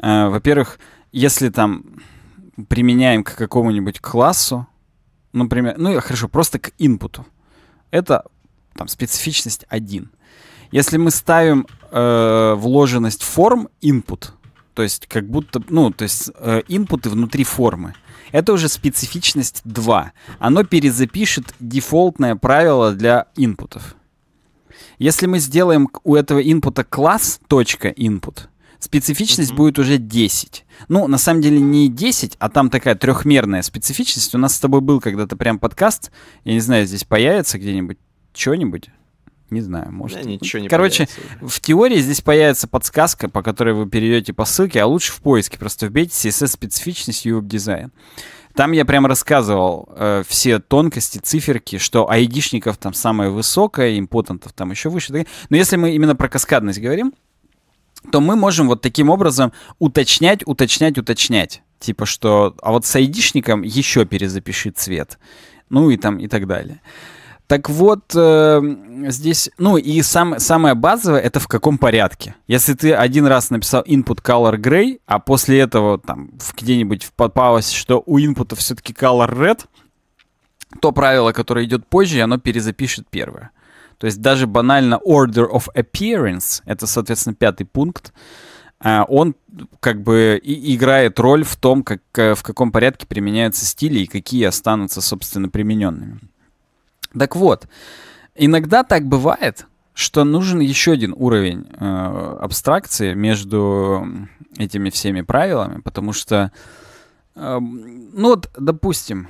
э, во-первых, если там применяем к какому-нибудь классу, например, ну хорошо, просто к инпуту, это там специфичность 1. Если мы ставим э, вложенность форм input, то есть как будто, ну, то есть э, инпуты внутри формы, это уже специфичность 2. Оно перезапишет дефолтное правило для инпутов. Если мы сделаем у этого инпута класс .input, специфичность Мгм. будет уже 10. Ну, на самом деле не 10, а там такая трехмерная специфичность. У нас с тобой был когда-то прям подкаст. Я не знаю, здесь появится где-нибудь что-нибудь. Не знаю, может. Да, ничего не Короче, в теории здесь появится подсказка, по которой вы перейдете по ссылке, а лучше в поиске. Просто вбейте CSS специфичность и веб-дизайн. Там я прям рассказывал э, все тонкости, циферки, что айдишников там самое высокое, импотентов там еще выше. Но если мы именно про каскадность говорим, то мы можем вот таким образом уточнять, уточнять, уточнять. Типа что, а вот с айдишником еще перезапиши цвет. Ну и там и так далее. Так вот, э, здесь, ну и сам, самое базовое, это в каком порядке. Если ты один раз написал input color gray, а после этого там где-нибудь попалось, что у input все-таки color red, то правило, которое идет позже, оно перезапишет первое. То есть даже банально order of appearance, это, соответственно, пятый пункт, э, он как бы и играет роль в том, как, э, в каком порядке применяются стили и какие останутся, собственно, примененными. Так вот, иногда так бывает, что нужен еще один уровень э, абстракции между этими всеми правилами, потому что, э, ну вот, допустим,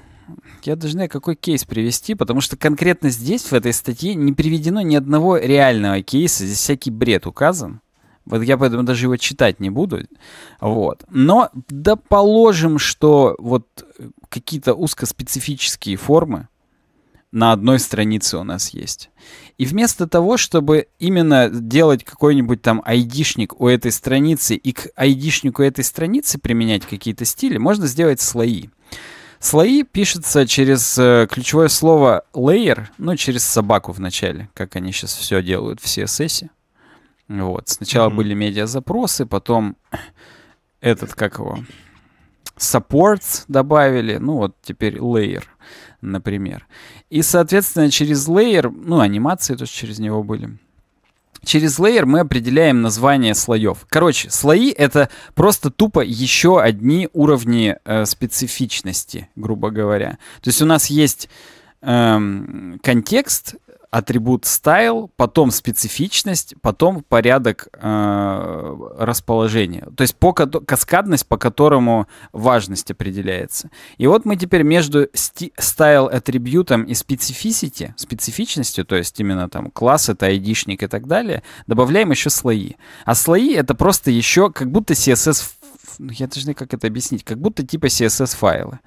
я должна какой кейс привести, потому что конкретно здесь, в этой статье, не приведено ни одного реального кейса, здесь всякий бред указан. Вот я поэтому даже его читать не буду. Вот. Но да положим, что вот какие-то узкоспецифические формы, на одной странице у нас есть. И вместо того, чтобы именно делать какой-нибудь там айдишник у этой страницы и к айдишнику этой страницы применять какие-то стили, можно сделать слои. Слои пишутся через э, ключевое слово layer, ну, через собаку в начале, как они сейчас все делают в CSS. Вот. Сначала mm-hmm. были медиа-запросы, потом этот, как его, supports добавили, ну, вот теперь layer например. И, соответственно, через layer, ну, анимации тоже через него были. Через layer мы определяем название слоев. Короче, слои — это просто тупо еще одни уровни э, специфичности, грубо говоря. То есть у нас есть эм, контекст, атрибут style, потом специфичность, потом порядок э, расположения. То есть по каскадность, по которому важность определяется. И вот мы теперь между style атрибутом и специфисити, специфичностью, то есть именно там класс, это айдишник и так далее, добавляем еще слои. А слои это просто еще как будто CSS, я даже не как это объяснить, как будто типа CSS файлы.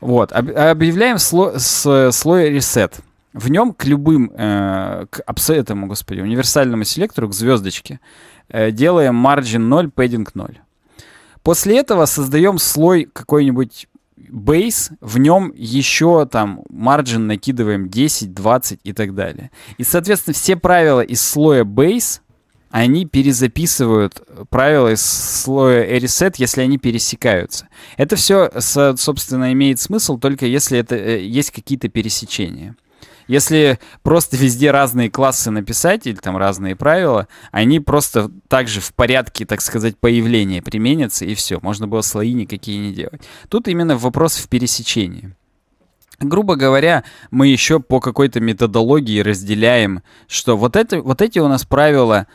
Вот, объявляем сло, с, слой reset. В нем к любым, э, к этому, господи, универсальному селектору, к звездочке, э, делаем margin 0, padding 0. После этого создаем слой какой-нибудь base, в нем еще там margin накидываем 10, 20 и так далее. И, соответственно, все правила из слоя base, они перезаписывают правила из слоя reset, если они пересекаются. Это все, собственно, имеет смысл только если это э, есть какие-то пересечения. Если просто везде разные классы написать или там разные правила, они просто также в порядке, так сказать, появления применятся, и все. Можно было слои никакие не делать. Тут именно вопрос в пересечении. Грубо говоря, мы еще по какой-то методологии разделяем, что вот, это, вот эти у нас правила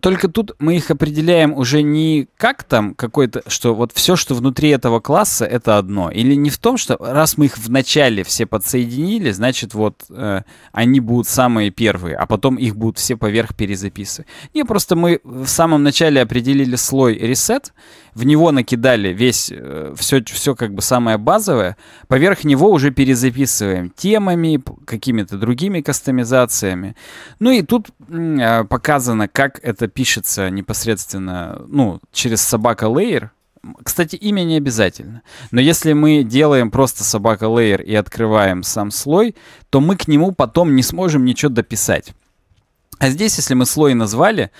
только тут мы их определяем уже не как там какой-то, что вот все, что внутри этого класса, это одно. Или не в том, что раз мы их в начале все подсоединили, значит вот э, они будут самые первые, а потом их будут все поверх перезаписывать. Не, просто мы в самом начале определили слой reset, в него накидали весь, э, все, все как бы самое базовое, поверх него уже перезаписываем темами, какими-то другими кастомизациями. Ну и тут э, показано, как это пишется непосредственно, ну, через собака layer, кстати, имя не обязательно. Но если мы делаем просто собака layer и открываем сам слой, то мы к нему потом не сможем ничего дописать. А здесь, если мы слой назвали,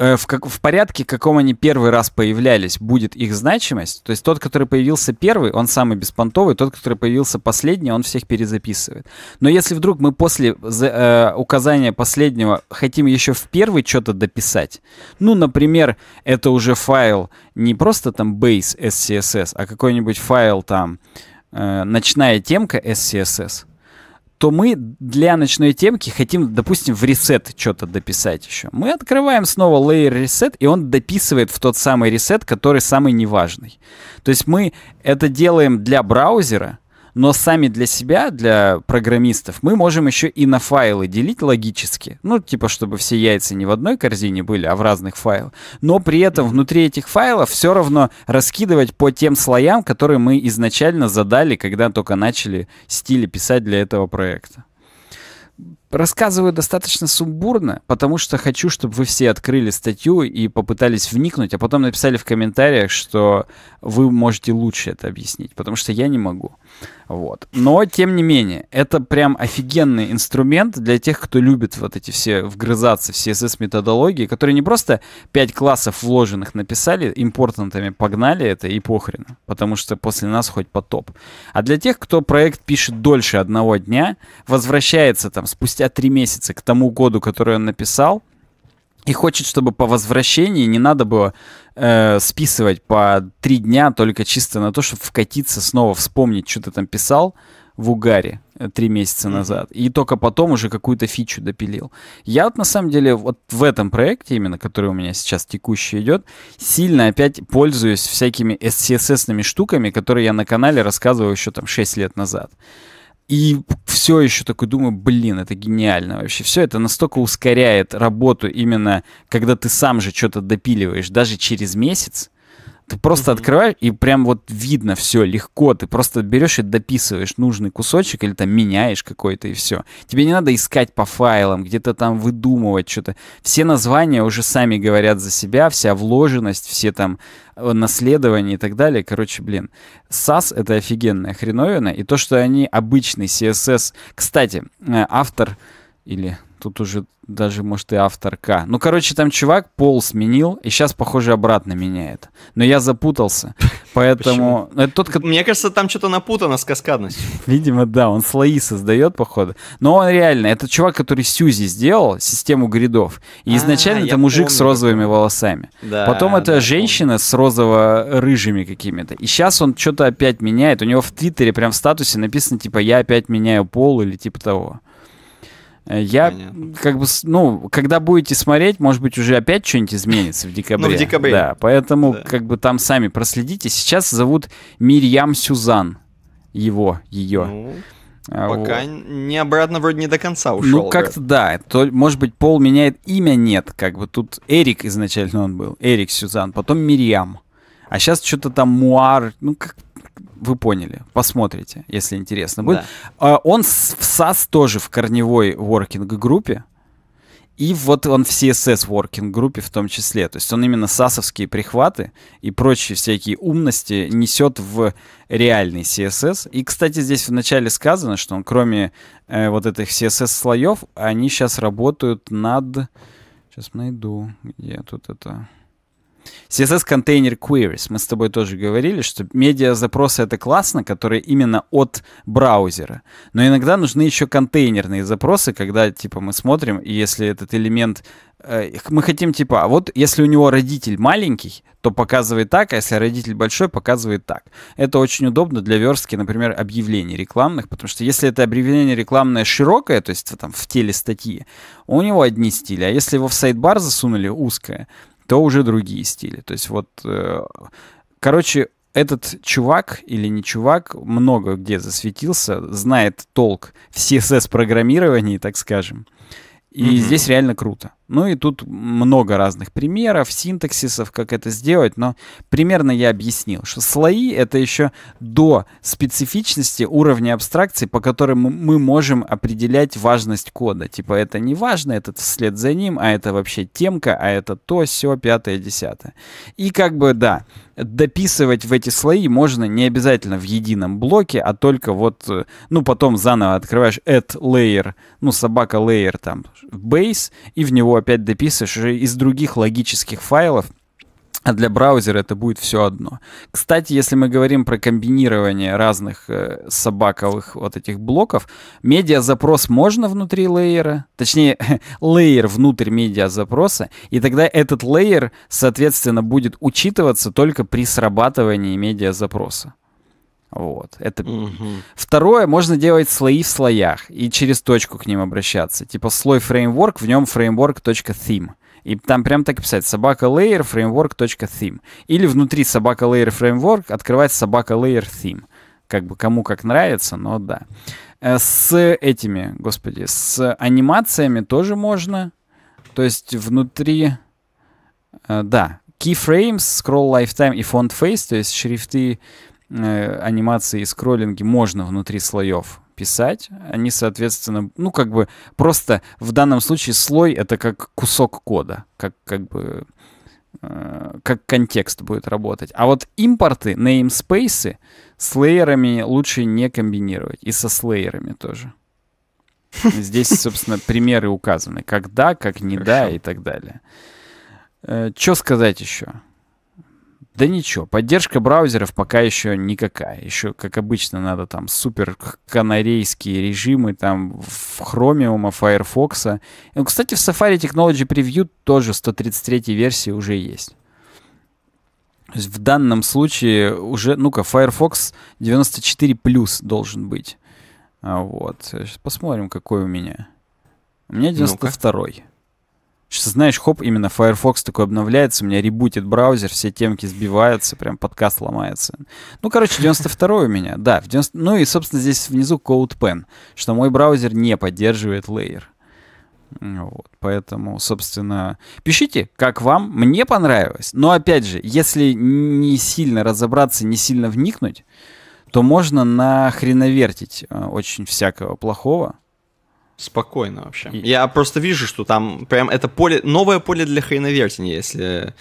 Э, в, как, в порядке, каком они первый раз появлялись, будет их значимость. То есть тот, который появился первый, он самый беспонтовый, тот, который появился последний, он всех перезаписывает. Но если вдруг мы после э, указания последнего хотим еще в первый что-то дописать, ну, например, это уже файл не просто там base SCSS, а какой-нибудь файл там э, ночная темка SCSS, то мы для ночной темки хотим, допустим, в ресет что-то дописать еще. Мы открываем снова layer reset, и он дописывает в тот самый ресет, который самый неважный. То есть мы это делаем для браузера, Но сами для себя, для программистов, мы можем еще и на файлы делить логически. Ну, типа, чтобы все яйца не в одной корзине были, а в разных файлах. Но при этом внутри этих файлов все равно раскидывать по тем слоям, которые мы изначально задали, когда только начали стили писать для этого проекта. Рассказываю достаточно сумбурно, потому что хочу, чтобы вы все открыли статью и попытались вникнуть, а потом написали в комментариях, что вы можете лучше это объяснить, потому что я не могу. Вот. Но, тем не менее, это прям офигенный инструмент для тех, кто любит вот эти все вгрызаться в CSS-методологии, которые не просто 5 классов вложенных написали, импортантами погнали это и похрен, потому что после нас хоть потоп. А для тех, кто проект пишет дольше одного дня, возвращается там спустя 3 месяца к тому году, который он написал, и хочет, чтобы по возвращении не надо было э, списывать по три дня только чисто на то, чтобы вкатиться снова, вспомнить, что ты там писал в угаре э, три месяца назад, и только потом уже какую-то фичу допилил. Я вот на самом деле вот в этом проекте именно, который у меня сейчас текущий идет, сильно опять пользуюсь всякими CSS-ными штуками, которые я на канале рассказывал еще там 6 лет назад. И все еще такой думаю, блин, это гениально вообще. Все это настолько ускоряет работу именно, когда ты сам же что-то допиливаешь, даже через месяц. Ты просто mm-hmm. открываешь, и прям вот видно все легко. Ты просто берешь и дописываешь нужный кусочек или там меняешь какой-то, и все. Тебе не надо искать по файлам, где-то там выдумывать что-то. Все названия уже сами говорят за себя, вся вложенность, все там э, наследования и так далее. Короче, блин, SAS — это офигенная хреновина. И то, что они обычный CSS... Кстати, э, автор или тут уже даже, может, и авторка. Ну, короче, там чувак пол сменил, и сейчас, похоже, обратно меняет. Но я запутался, [LAUGHS] поэтому... Это тот, Мне кажется, там что-то напутано с каскадностью. [LAUGHS] Видимо, да, он слои создает, походу. Но он реально, это чувак, который Сьюзи сделал, систему гридов. И а, изначально это мужик с розовыми волосами. Потом это женщина с розово-рыжими какими-то. И сейчас он что-то опять меняет. У него в Твиттере прям в статусе написано, типа, я опять меняю пол или типа того. Э, я Понятно. как бы, ну, когда будете смотреть, может быть, уже опять что-нибудь изменится в декабре. Ну, в декабре. Да, поэтому да. как бы там сами проследите. Сейчас зовут Мирьям Сюзан. Его, ее. Ну, а, пока вот. не обратно вроде не до конца ушел. Ну, как-то да. То, может быть, Пол меняет имя, нет. Как бы тут Эрик изначально он был. Эрик Сюзан, потом Мирьям. А сейчас что-то там Муар. Ну, как вы поняли, посмотрите, если интересно будет. Да. Он в SAS тоже в корневой working группе. И вот он в CSS working группе в том числе. То есть он именно сасовские прихваты и прочие всякие умности несет в реальный CSS. И, кстати, здесь вначале сказано, что он кроме э, вот этих CSS слоев, они сейчас работают над... Сейчас найду, где тут это... CSS Container Queries. Мы с тобой тоже говорили, что медиа-запросы — это классно, которые именно от браузера. Но иногда нужны еще контейнерные запросы, когда, типа, мы смотрим, и если этот элемент... Э, мы хотим, типа, а вот если у него родитель маленький, то показывает так, а если родитель большой, показывает так. Это очень удобно для верстки, например, объявлений рекламных, потому что если это объявление рекламное широкое, то есть там в теле статьи, у него одни стили, а если его в сайт-бар засунули узкое, то уже другие стили. То есть вот, э, короче, этот чувак или не чувак много где засветился, знает толк в CSS-программировании, так скажем. И mm-hmm. здесь реально круто. Ну и тут много разных примеров, синтаксисов, как это сделать, но примерно я объяснил, что слои — это еще до специфичности уровня абстракции, по которым мы можем определять важность кода. Типа это не важно, это вслед за ним, а это вообще темка, а это то, все, пятое, десятое. И как бы, да, дописывать в эти слои можно не обязательно в едином блоке, а только вот, э, ну, потом заново открываешь add layer, ну, собака layer там, base, и в него опять дописываешь уже из других логических файлов, а для браузера это будет все одно. Кстати, если мы говорим про комбинирование разных э, собаковых вот этих блоков, медиа-запрос можно внутри лейера, точнее, [LAUGHS] лейер внутрь медиа-запроса, и тогда этот лейер, соответственно, будет учитываться только при срабатывании медиа-запроса. Вот. Это угу. второе, можно делать слои в слоях и через точку к ним обращаться. Типа слой фреймворк, в нем framework.theme. И там прям так писать собака layer framework.theme. Или внутри собака layer framework открывать собака layer theme. как бы кому как нравится, но да. Э, с этими, господи, с анимациями тоже можно. То есть внутри, э, да, keyframes, scroll lifetime и font face, то есть шрифты, э, анимации и скроллинги можно внутри слоев писать. Они, соответственно, ну, как бы просто в данном случае слой — это как кусок кода, как, как бы э, как контекст будет работать. А вот импорты, namespace с лейерами лучше не комбинировать. И со слейерами тоже. Здесь, собственно, [LAUGHS] примеры указаны. Как да, как не да и так далее. Э, Что сказать еще? Да ничего, поддержка браузеров пока еще никакая. Еще, как обычно, надо там супер канарейские режимы там в Chromium, Firefox. Ну, кстати, в Safari Technology Preview тоже 133 версии уже есть. То есть в данном случае уже, ну-ка, Firefox 94 плюс должен быть. А вот. Сейчас посмотрим, какой у меня. У меня 92 -й. Сейчас, знаешь, хоп, именно Firefox такой обновляется, у меня ребутит браузер, все темки сбиваются, прям подкаст ломается. Ну, короче, 92 у меня, да. В 90... Ну и, собственно, здесь внизу CodePen, что мой браузер не поддерживает лейер. Вот, поэтому, собственно, пишите, как вам. Мне понравилось. Но, опять же, если не сильно разобраться, не сильно вникнуть, то можно нахреновертить э, очень всякого плохого. Спокойно вообще. Я просто вижу, что там прям это поле, новое поле для хреновертения, если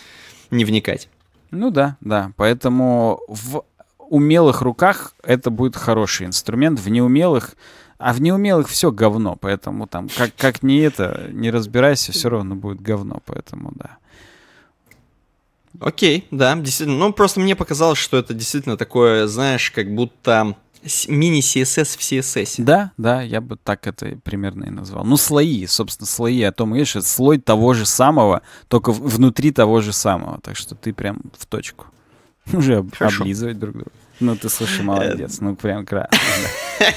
не вникать. Ну да, да. Поэтому в умелых руках это будет хороший инструмент, в неумелых а в неумелых все говно, поэтому там, как, как не это, не разбирайся, все равно будет говно, поэтому да. Окей, да, действительно. Ну, просто мне показалось, что это действительно такое, знаешь, как будто мини-CSS в CSS. Да, да, я бы так это примерно и назвал. Ну, слои, собственно, слои о том, видишь, это слой того же самого, только внутри того же самого. Так что ты прям в точку. [LAUGHS] Уже Хорошо. облизывать друг друга. Ну, ты, слушай, молодец. Ну, прям красиво. [LAUGHS]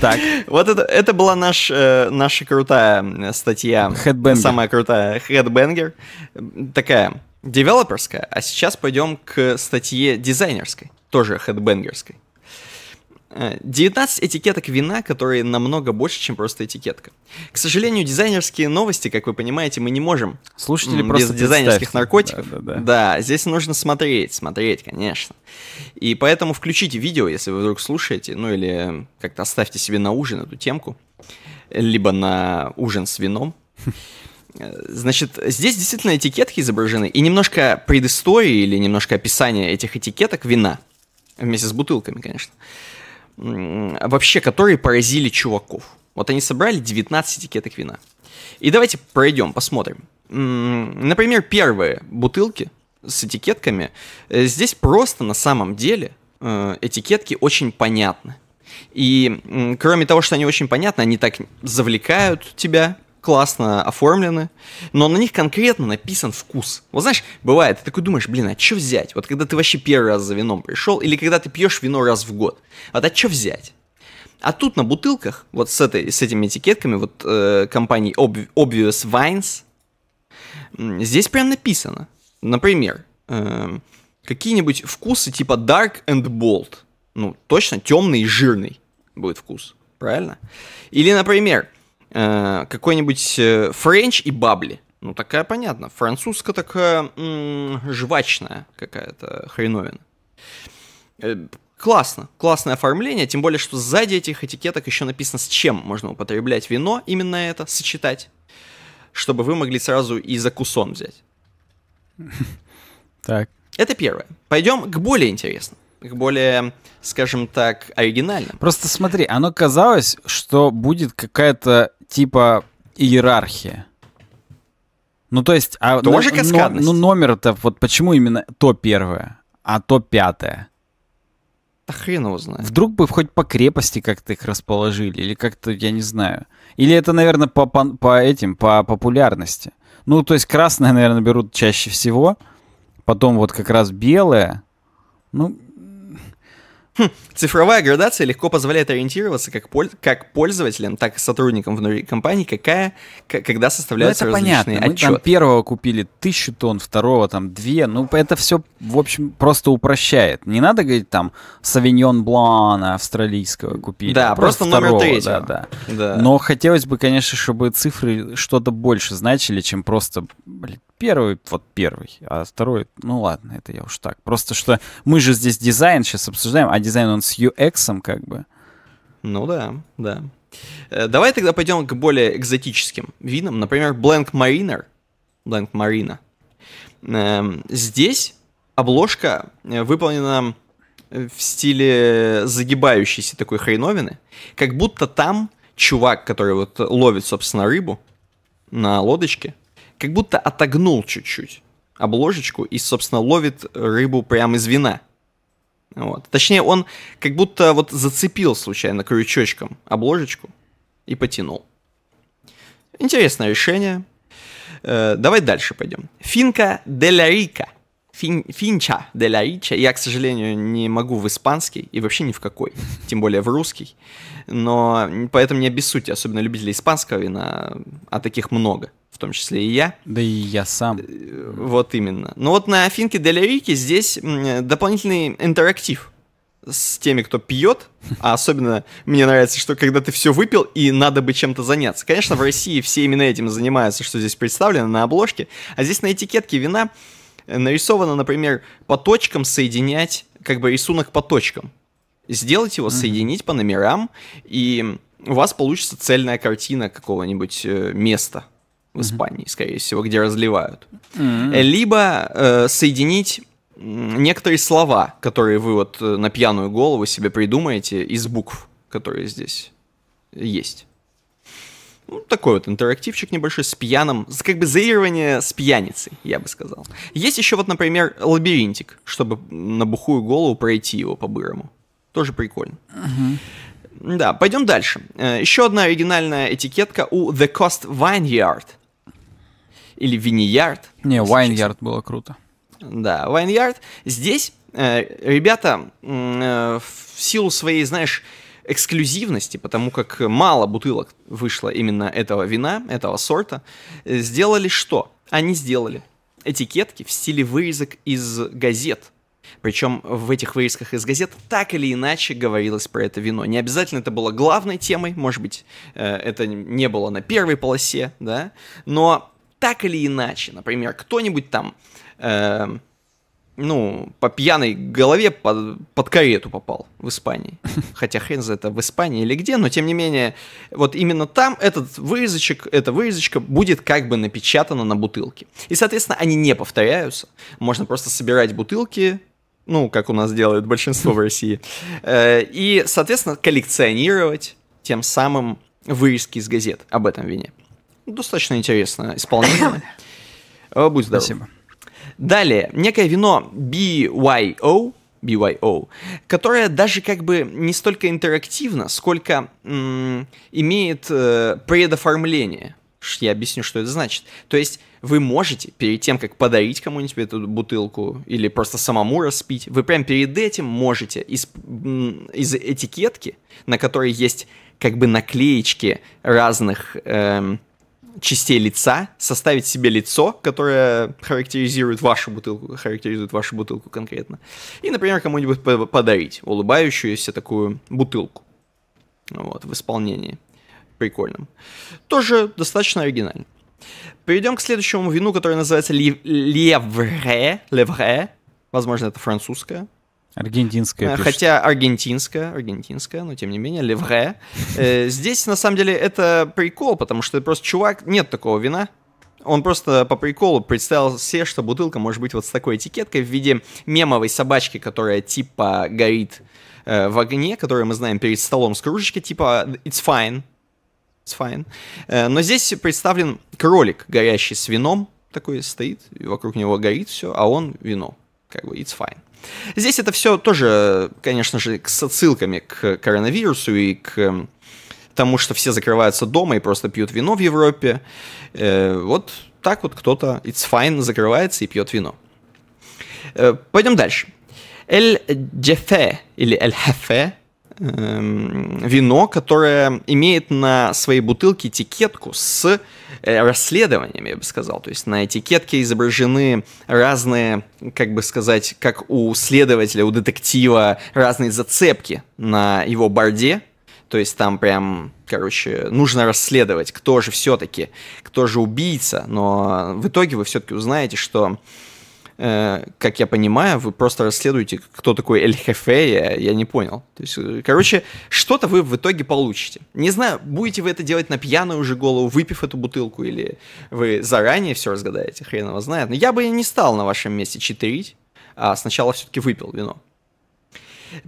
Так. Вот это, это была наш, э, наша крутая статья. Headbanger. Самая крутая. Headbanger. Такая девелоперская. А сейчас пойдем к статье дизайнерской тоже хедбенгерской. 19 этикеток вина, которые намного больше, чем просто этикетка. К сожалению, дизайнерские новости, как вы понимаете, мы не можем. Слушатели просто без дизайнерских наркотиков. Да, да, да. да, здесь нужно смотреть, смотреть, конечно. И поэтому включите видео, если вы вдруг слушаете, ну или как-то оставьте себе на ужин эту темку, либо на ужин с вином. Значит, здесь действительно этикетки изображены, и немножко предыстории или немножко описания этих этикеток вина – вместе с бутылками, конечно, вообще, которые поразили чуваков. Вот они собрали 19 этикеток вина. И давайте пройдем, посмотрим. Например, первые бутылки с этикетками. Э, здесь просто на самом деле э, этикетки очень понятны. И кроме того, что они очень понятны, они так завлекают тебя, классно оформлены, но на них конкретно написан вкус. Вот знаешь, бывает, ты такой думаешь, блин, а что взять? Вот когда ты вообще первый раз за вином пришел, или когда ты пьешь вино раз в год, вот а что взять? А тут на бутылках, вот с, этой, с этими этикетками, вот э, компании Ob- Obvious Wines, здесь прям написано, например, э, какие-нибудь вкусы типа Dark and Bold. Ну, точно, темный и жирный будет вкус, правильно? Или, например, э, какой-нибудь э, френч и бабли. Ну, такая понятно. Французская такая м- жвачная какая-то хреновина. Э, классно, классное оформление, тем более, что сзади этих этикеток еще написано, с чем можно употреблять вино, именно это, сочетать, чтобы вы могли сразу и закусон взять. [LAUGHS] Так. Это первое. Пойдем к более интересному к более, скажем так, оригинальным. Просто смотри, оно казалось, что будет какая-то типа иерархия. Ну, то есть... А, Тоже ну, каскадность. Ну, номер-то, вот почему именно то первое, а то пятое? Да хрен его знает. Вдруг бы хоть по крепости как-то их расположили, или как-то, я не знаю. Или это, наверное, по, по, по этим, по популярности. Ну, то есть красное, наверное, берут чаще всего, потом вот как раз белое. Ну, Хм, цифровая градация легко позволяет ориентироваться как, поль- как пользователям, так и сотрудникам внутри компании, какая, к- когда Ну, составляются это различные понятно. Мы отчеты. там первого купили тысячу тонн, второго там две. Ну, это все, в общем, просто упрощает. Не надо говорить там Савиньон Блана австралийского купили. Да, а просто номер второго, третьего. Да, да. Да. Но хотелось бы, конечно, чтобы цифры что-то больше значили, чем просто, блин, первый, вот первый, а второй, ну ладно, это я уж так. Просто что мы же здесь дизайн сейчас обсуждаем, а дизайн он с UX как бы. Ну да, да. Э, Давай тогда пойдем к более экзотическим винам. Например, Blank Mariner. Blank Marina. Эм, Здесь обложка э, выполнена э, в стиле загибающейся такой хреновины. Как будто там чувак, который вот ловит, собственно, рыбу на лодочке, как будто отогнул чуть-чуть обложечку и, собственно, ловит рыбу прямо из вина. Вот. Точнее, он как будто вот зацепил случайно крючочком обложечку и потянул. Интересное решение. Э, давай дальше пойдем. Финка де ла Рика. Фин, финча де ла Рича. Я, к сожалению, не могу в испанский и вообще ни в какой, тем более в русский. Но поэтому не обессудьте, особенно любители испанского вина, а таких много, в том числе и я. Да и я сам. Э, Вот именно. Но вот на Финке Деля Рике здесь дополнительный интерактив с теми, кто пьет, а особенно мне нравится, что когда ты все выпил и надо бы чем-то заняться. Конечно, в России все именно этим занимаются, что здесь представлено на обложке, а здесь на этикетке вина нарисовано, например, по точкам соединять, как бы рисунок по точкам. Сделать его, соединить по номерам, и у вас получится цельная картина какого-нибудь э, места в Испании, скорее всего, где разливают. Э, Либо э, соединить некоторые слова, которые вы вот э, на пьяную голову себе придумаете из букв, которые здесь есть. Ну, такой вот интерактивчик небольшой с пьяным, с как бы заигрывание с пьяницей, я бы сказал. Есть еще вот, например, лабиринтик, чтобы на бухую голову пройти его по-бырому. Тоже прикольно. Да, пойдем дальше. Э, Еще одна оригинальная этикетка у The Cost Vineyard. Или Vineyard. Не, Вайнярд было круто. да, Vineyard. Здесь э, ребята э, в силу своей, знаешь, эксклюзивности, потому как мало бутылок вышло именно этого вина, этого сорта, э, сделали что? Они сделали этикетки в стиле вырезок из газет. Причем в этих вырезках из газет так или иначе говорилось про это вино. Не обязательно это было главной темой, может быть, э, это не было на первой полосе, да, но так или иначе, например, кто-нибудь там, э, ну, по пьяной голове под, под карету попал в Испании. [LAUGHS] Хотя хрен за это в Испании или где, но тем не менее, вот именно там этот вырезочек, эта вырезочка будет как бы напечатана на бутылке. И, соответственно, они не повторяются. Можно просто собирать бутылки, ну, как у нас делают большинство в [LAUGHS] России, э, и, соответственно, коллекционировать тем самым вырезки из газет об этом вине. Достаточно интересно исполнение. [COUGHS] Э, Будь здоров. Спасибо. Далее, некое вино BYO, BYO, которое даже как бы не столько интерактивно, сколько м, имеет э, предоформление. Я объясню, что это значит. То есть вы можете перед тем, как подарить кому-нибудь эту бутылку или просто самому распить, вы прям перед этим можете из, из этикетки, на которой есть как бы наклеечки разных эм, частей лица, составить себе лицо, которое характеризует вашу бутылку, характеризует вашу бутылку конкретно, и, например, кому-нибудь по- подарить улыбающуюся такую бутылку. Вот, в исполнении. Прикольном. Тоже достаточно оригинально. Перейдем к следующему вину, которое называется Лев- Левре, Левре, возможно, это французское, Аргентинская Э, пишет. Хотя аргентинская, аргентинская, но тем не менее, левре. Э, Здесь, на самом деле, это прикол, потому что просто чувак, нет такого вина. Он просто по приколу представил себе, что бутылка может быть вот с такой этикеткой в виде мемовой собачки, которая типа горит э, в огне, которую мы знаем перед столом с кружечкой, типа it's fine, it's fine. Э, но здесь представлен кролик, горящий с вином, такой стоит, вокруг него горит все, а он вино, как бы it's fine. Здесь это все тоже, конечно же, с отсылками к коронавирусу и к тому, что все закрываются дома и просто пьют вино в Европе. Э, вот так вот кто-то, it's fine, закрывается и пьет вино. Э, пойдем дальше. Эль Джефе или Эль Хефе эм, вино, которое имеет на своей бутылке этикетку с э, расследованием, я бы сказал. То есть на этикетке изображены разные, как бы сказать, как у следователя, у детектива, разные зацепки на его борде. То есть там прям, короче, нужно расследовать, кто же все-таки, кто же убийца. Но в итоге вы все-таки узнаете, что как я понимаю, вы просто расследуете, кто такой Эль Хефе, я, не понял. То есть, э, короче, что-то вы в итоге получите. Не знаю, будете вы это делать на пьяную уже голову, выпив эту бутылку, или вы заранее все разгадаете, хрен его знает. Но я бы не стал на вашем месте читерить, а сначала все-таки выпил вино.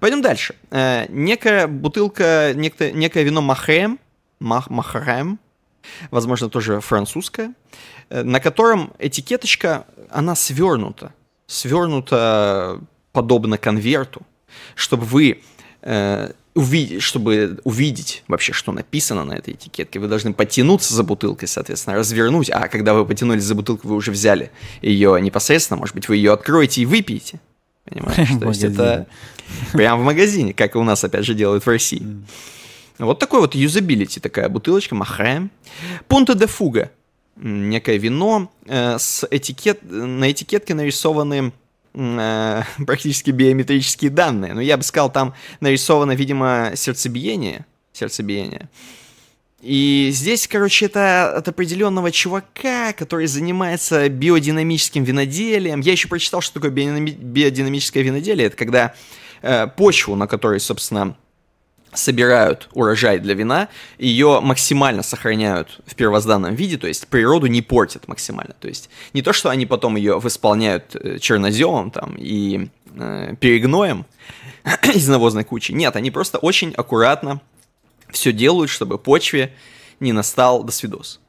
Пойдем дальше. Э, некая бутылка, некое, некое вино Махрем, Мах, Махрем, возможно, тоже французское, э, на котором этикеточка, она свернута, свернута подобно конверту, чтобы вы э, увидеть, чтобы увидеть вообще, что написано на этой этикетке, вы должны потянуться за бутылкой, соответственно, развернуть, а когда вы потянулись за бутылкой, вы уже взяли ее непосредственно, может быть, вы ее откроете и выпьете. Понимаешь? [LAUGHS] То есть это прямо в магазине, как и у нас, опять же, делают в России. Вот такой вот юзабилити, такая бутылочка, махаем. Пунто де фуга, некое вино, э, с этикет, на этикетке нарисованы э, [LAUGHS] практически биометрические данные. Но я бы сказал, там нарисовано, видимо, сердцебиение. Сердцебиение. И здесь, короче, это от определенного чувака, который занимается биодинамическим виноделием. Я еще прочитал, что такое биодинамическое виноделие. Это когда э, почву, на которой, собственно, собирают урожай для вина, ее максимально сохраняют в первозданном виде, то есть природу не портят максимально. То есть не то, что они потом ее восполняют э, черноземом там и э, перегноем [CLEARS THROAT] из навозной кучи. Нет, они просто очень аккуратно все делают, чтобы почве не настал досвидос.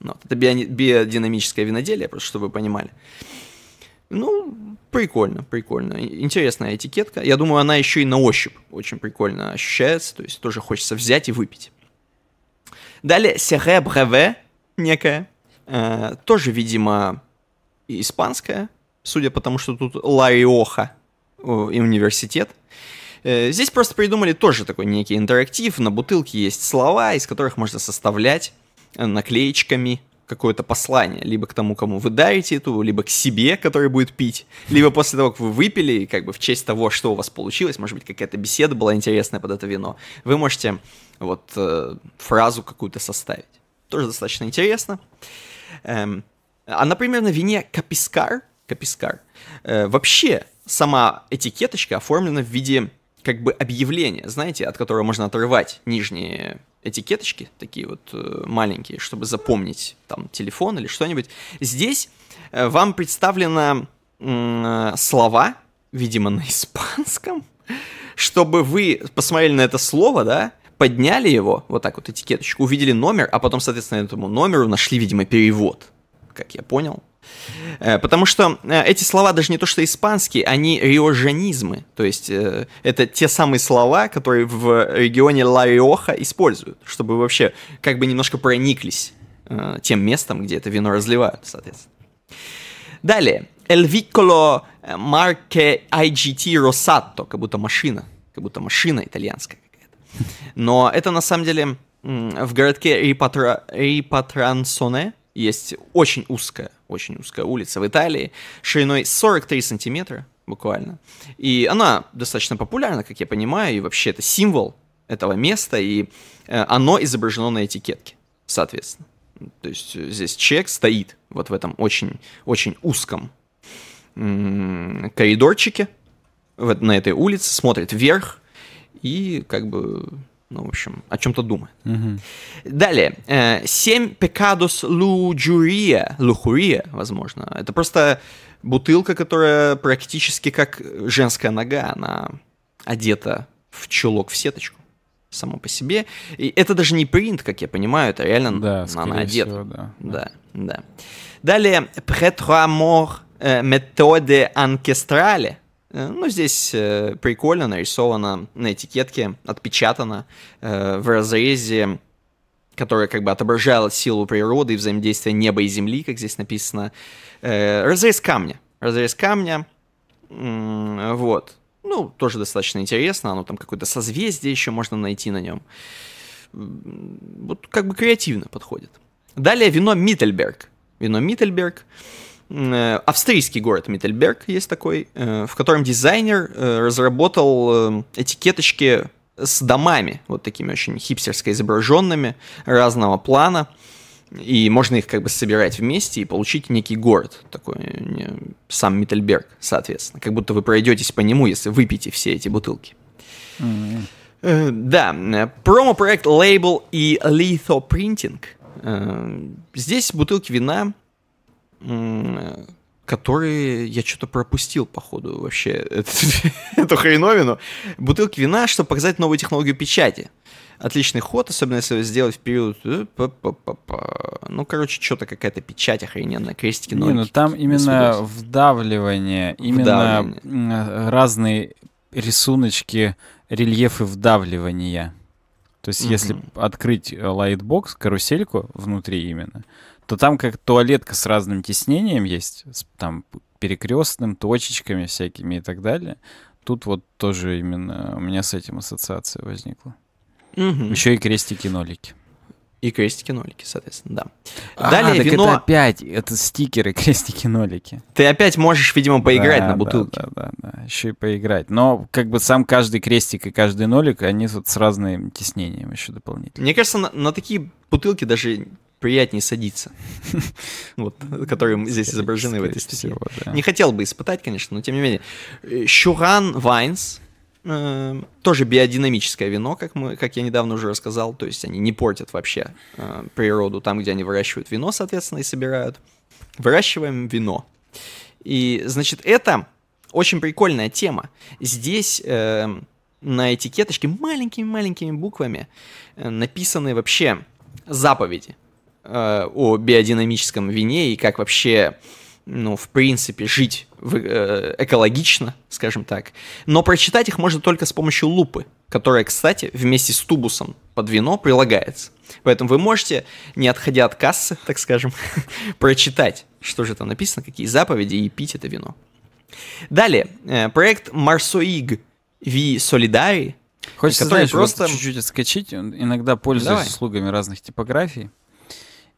Вот. Это биодинамическое виноделие, просто чтобы вы понимали. Ну, прикольно, прикольно. Интересная этикетка. Я думаю, она еще и на ощупь очень прикольно ощущается. То есть тоже хочется взять и выпить. Далее Сере Бреве некая. Э, тоже, видимо, испанская. Судя по тому, что тут Лариоха и университет. Э, здесь просто придумали тоже такой некий интерактив. На бутылке есть слова, из которых можно составлять наклеечками какое-то послание, либо к тому, кому вы дарите эту, либо к себе, который будет пить, либо после того, как вы выпили, как бы в честь того, что у вас получилось, может быть, какая-то беседа была интересная под это вино, вы можете вот э, фразу какую-то составить. Тоже достаточно интересно. Эм, а, например, на вине Капискар, Капискар, э, вообще сама этикеточка оформлена в виде как бы объявления, знаете, от которого можно отрывать нижние этикеточки, такие вот э, маленькие, чтобы запомнить там телефон или что-нибудь. Здесь э, вам представлено э, слова, видимо, на испанском, чтобы вы посмотрели на это слово, да, подняли его, вот так вот этикеточку, увидели номер, а потом, соответственно, этому номеру нашли, видимо, перевод, как я понял. Э, потому что э, эти слова даже не то что испанские, они риожанизмы. То есть э, это те самые слова, которые в регионе Ла-Риоха используют, чтобы вообще как бы немножко прониклись тем местом, где это вино разливают, соответственно. Далее. El Vicolo Marche IGT Rosato, как будто машина, как будто машина итальянская какая-то. Но это на самом деле в городке Рипатра... Рипатрансоне есть очень узкая очень узкая улица в Италии, шириной 43 сантиметра буквально. И она достаточно популярна, как я понимаю, и вообще это символ этого места, и э, оно изображено на этикетке, соответственно. То есть здесь человек стоит вот в этом очень, очень узком коридорчике вот на этой улице, смотрит вверх и как бы ну, в общем, о чем-то думает. Угу. Далее. Э, семь пекадос луджурия, лухурия, возможно. Это просто бутылка, которая практически как женская нога, она одета в чулок в сеточку само по себе. И это даже не принт, как я понимаю, это реально да, она одета. Всего, да. да, да. Далее, претрамор методе анкестрале. Э, ну, здесь э, прикольно нарисовано на этикетке, отпечатано э, в разрезе, который как бы отображает силу природы и взаимодействие неба и земли, как здесь написано. Разрез камня. Разрез камня. Вот. Ну, тоже достаточно интересно. Оно там какое-то созвездие еще можно найти на нем. Вот как бы креативно подходит. Далее вино Миттельберг. Вино Миттельберг. Э, австрийский город Миттельберг есть такой, э, в котором дизайнер э, разработал этикеточки с домами, вот такими очень хипстерско изображенными, разного плана. И можно их как бы собирать вместе и получить некий город, такой сам Миттельберг, соответственно. Как будто вы пройдетесь по нему, если выпьете все эти бутылки. Mm-hmm. Да, промо-проект Label и Litho Printing. Здесь бутылки вина которые я что-то пропустил, походу, вообще [LAUGHS] эту хреновину. Бутылки вина, чтобы показать новую технологию печати. Отличный ход, особенно если сделать в период... Э, ну, короче, что-то какая-то печать охрененная, крестики, Не, ну там именно вдавливание, именно вдавливание. разные рисуночки, рельефы вдавливания. То есть, mm-hmm. если открыть lightbox, карусельку внутри именно, то там как туалетка с разным тиснением есть, с, там перекрестным, точечками всякими и так далее. Тут вот тоже именно у меня с этим ассоциация возникла. Угу. Еще и крестики-нолики. И крестики-нолики, соответственно, да. А, Далее так вино... это опять, это стикеры, [LAUGHS] крестики-нолики. Ты опять можешь, видимо, поиграть да, на бутылке. Да, да, да, да, еще и поиграть. Но как бы сам каждый крестик и каждый нолик, они вот с разным тиснением еще дополнительно. Мне кажется, на, на такие бутылки даже приятнее садиться. [LAUGHS] Вот, которые здесь изображены в этой статье. Не хотел бы испытать, конечно, но тем не менее. Щуран Вайнс, э, тоже биодинамическое вино, как, мы, как я недавно уже рассказал, то есть они не портят вообще э, природу там, где они выращивают вино, соответственно, и собирают. Выращиваем вино. И, значит, это очень прикольная тема. Здесь э, на этикеточке маленькими-маленькими буквами э, написаны вообще заповеди э, о биодинамическом вине и как вообще, ну, в принципе, жить в, э, экологично, скажем так. Но прочитать их можно только с помощью лупы, которая, кстати, вместе с тубусом под вино прилагается. Поэтому вы можете, не отходя от кассы, так скажем, [LAUGHS] прочитать, что же там написано, какие заповеди, и пить это вино. Далее, э, проект Marsoig V Solidari. Хочется, знаешь, просто... Вот чуть-чуть отскочить. Иногда пользуюсь Давай. услугами разных типографий.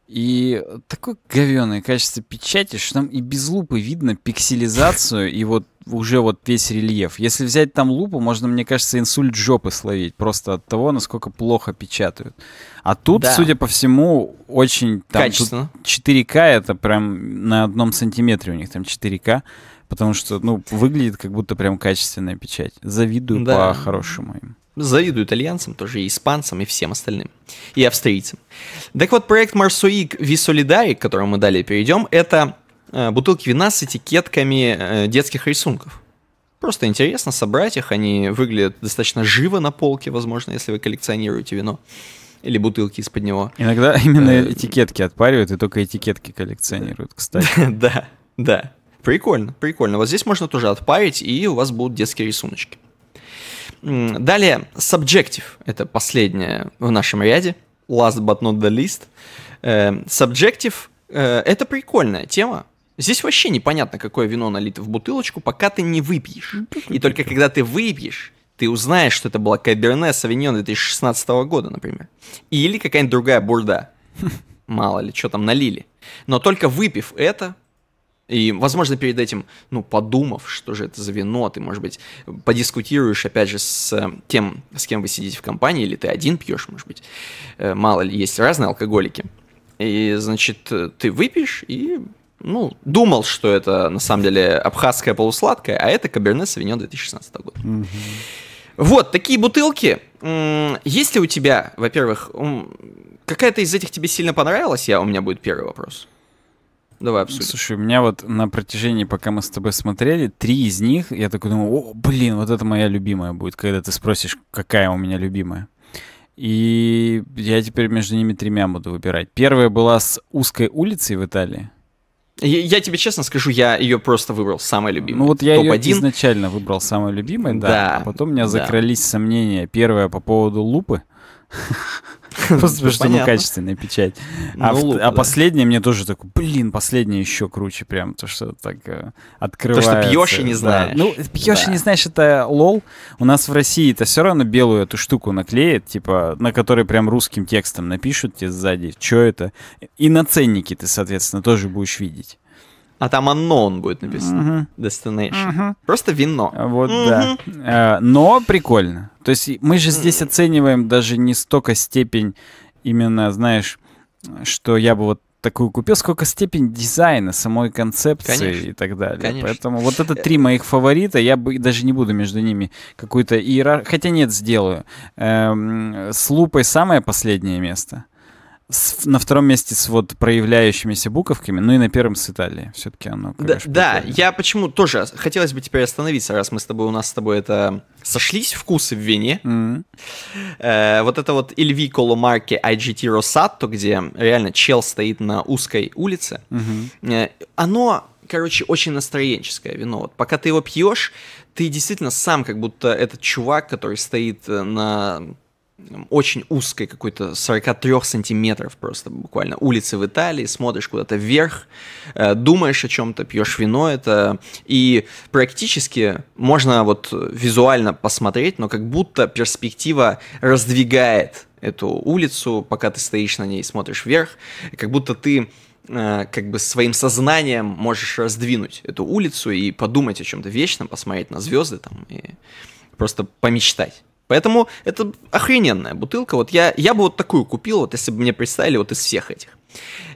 И такое говёное качество печати, что там и без лупы видно пикселизацию и вот уже вот весь рельеф. Если взять там лупу, можно, мне кажется, инсульт жопы словить просто от того, насколько плохо печатают. А тут, да. судя по всему, очень там Качественно. 4К это прям на одном сантиметре у них там 4К, потому что, ну, выглядит как будто прям качественная печать. Завидую да. по-хорошему им завидую итальянцам, тоже и испанцам, и всем остальным, и австрийцам. Так вот, проект Marsoig Visolidari, к которому мы далее перейдем, это э, бутылки вина с этикетками э, детских рисунков. Просто интересно собрать их, они выглядят достаточно живо на полке, возможно, если вы коллекционируете вино или бутылки из-под него. Иногда именно э, этикетки отпаривают и только этикетки коллекционируют, кстати. [LAUGHS] Да, да. Прикольно, прикольно. Вот здесь можно тоже отпарить, и у вас будут детские рисуночки. Далее, Subjective. Это последнее в нашем ряде. Last but not the least. Э, subjective э, это прикольная тема. Здесь вообще непонятно, какое вино налито в бутылочку, пока ты не выпьешь. И только когда ты выпьешь, ты узнаешь, что это была Каберне Савиньон 2016 года, например. Или какая-нибудь другая бурда. [LAUGHS] Мало ли, что там налили. Но только выпив это, и, возможно, перед этим, ну, подумав, что же это за вино, ты, может быть, подискутируешь, опять же, с э, тем, с кем вы сидите в компании, или ты один пьешь, может быть. Э, мало ли, есть разные алкоголики. И, значит, ты выпьешь и, ну, думал, что это, на самом деле, абхазская полусладкая, а это Каберне Савиньон 2016 года. Mm-hmm. Вот, такие бутылки. Есть ли у тебя, во-первых, какая-то из этих тебе сильно понравилась? Я, у меня будет первый вопрос. Давай обсудим. Слушай, у меня вот на протяжении, пока мы с тобой смотрели, три из них, я такой думаю, о, блин, вот это моя любимая будет, когда ты спросишь, какая у меня любимая. И я теперь между ними тремя буду выбирать. Первая была с узкой улицей в Италии. Я, я тебе честно скажу, я ее просто выбрал самой любимой. Ну вот я ее изначально выбрал самой любимой, да. да а потом у меня да. закрылись сомнения. Первая по поводу лупы. [LAUGHS] [LAUGHS] Просто потому что ну, качественная печать. А, ну, а последняя мне тоже такой, блин, последняя еще круче прям, то, что так э, открывается. То, что пьешь и не знаешь. Ну, пьешь и не знаешь, это лол. У нас в России это все равно белую эту штуку наклеят, типа, на которой прям русским текстом напишут тебе сзади, что это. И на ценнике ты, соответственно, тоже будешь видеть. А там unknown будет написано. Uh-huh. Destination. Uh-huh. Просто вино. Вот, uh-huh. да. Но прикольно. То есть мы же здесь оцениваем даже не столько степень именно, знаешь, что я бы вот такую купил, сколько степень дизайна, самой концепции Конечно. и так далее. Конечно. Поэтому вот это три моих фаворита, я бы даже не буду между ними какую-то иерархию, хотя нет, сделаю. Эм, с лупой самое последнее место — с, на втором месте с вот проявляющимися буковками, ну и на первом с Италией. Все-таки оно, конечно, Да, да я почему тоже хотелось бы теперь остановиться, раз мы с тобой, у нас с тобой это сошлись вкусы в вине. Mm-hmm. Э, вот это вот Il Vicolo марки IGT Rosato, где реально чел стоит на узкой улице, mm-hmm. э, оно короче, очень настроенческое вино. Вот пока ты его пьешь, ты действительно сам как будто этот чувак, который стоит э, на очень узкой какой-то 43 сантиметров просто буквально. Улицы в Италии, смотришь куда-то вверх, э, думаешь о чем-то, пьешь вино это, и практически можно вот визуально посмотреть, но как будто перспектива раздвигает эту улицу, пока ты стоишь на ней смотришь вверх, как будто ты э, как бы своим сознанием можешь раздвинуть эту улицу и подумать о чем-то вечном, посмотреть на звезды там и просто помечтать. Поэтому это охрененная бутылка. Вот я, я бы вот такую купил, вот если бы мне представили вот из всех этих.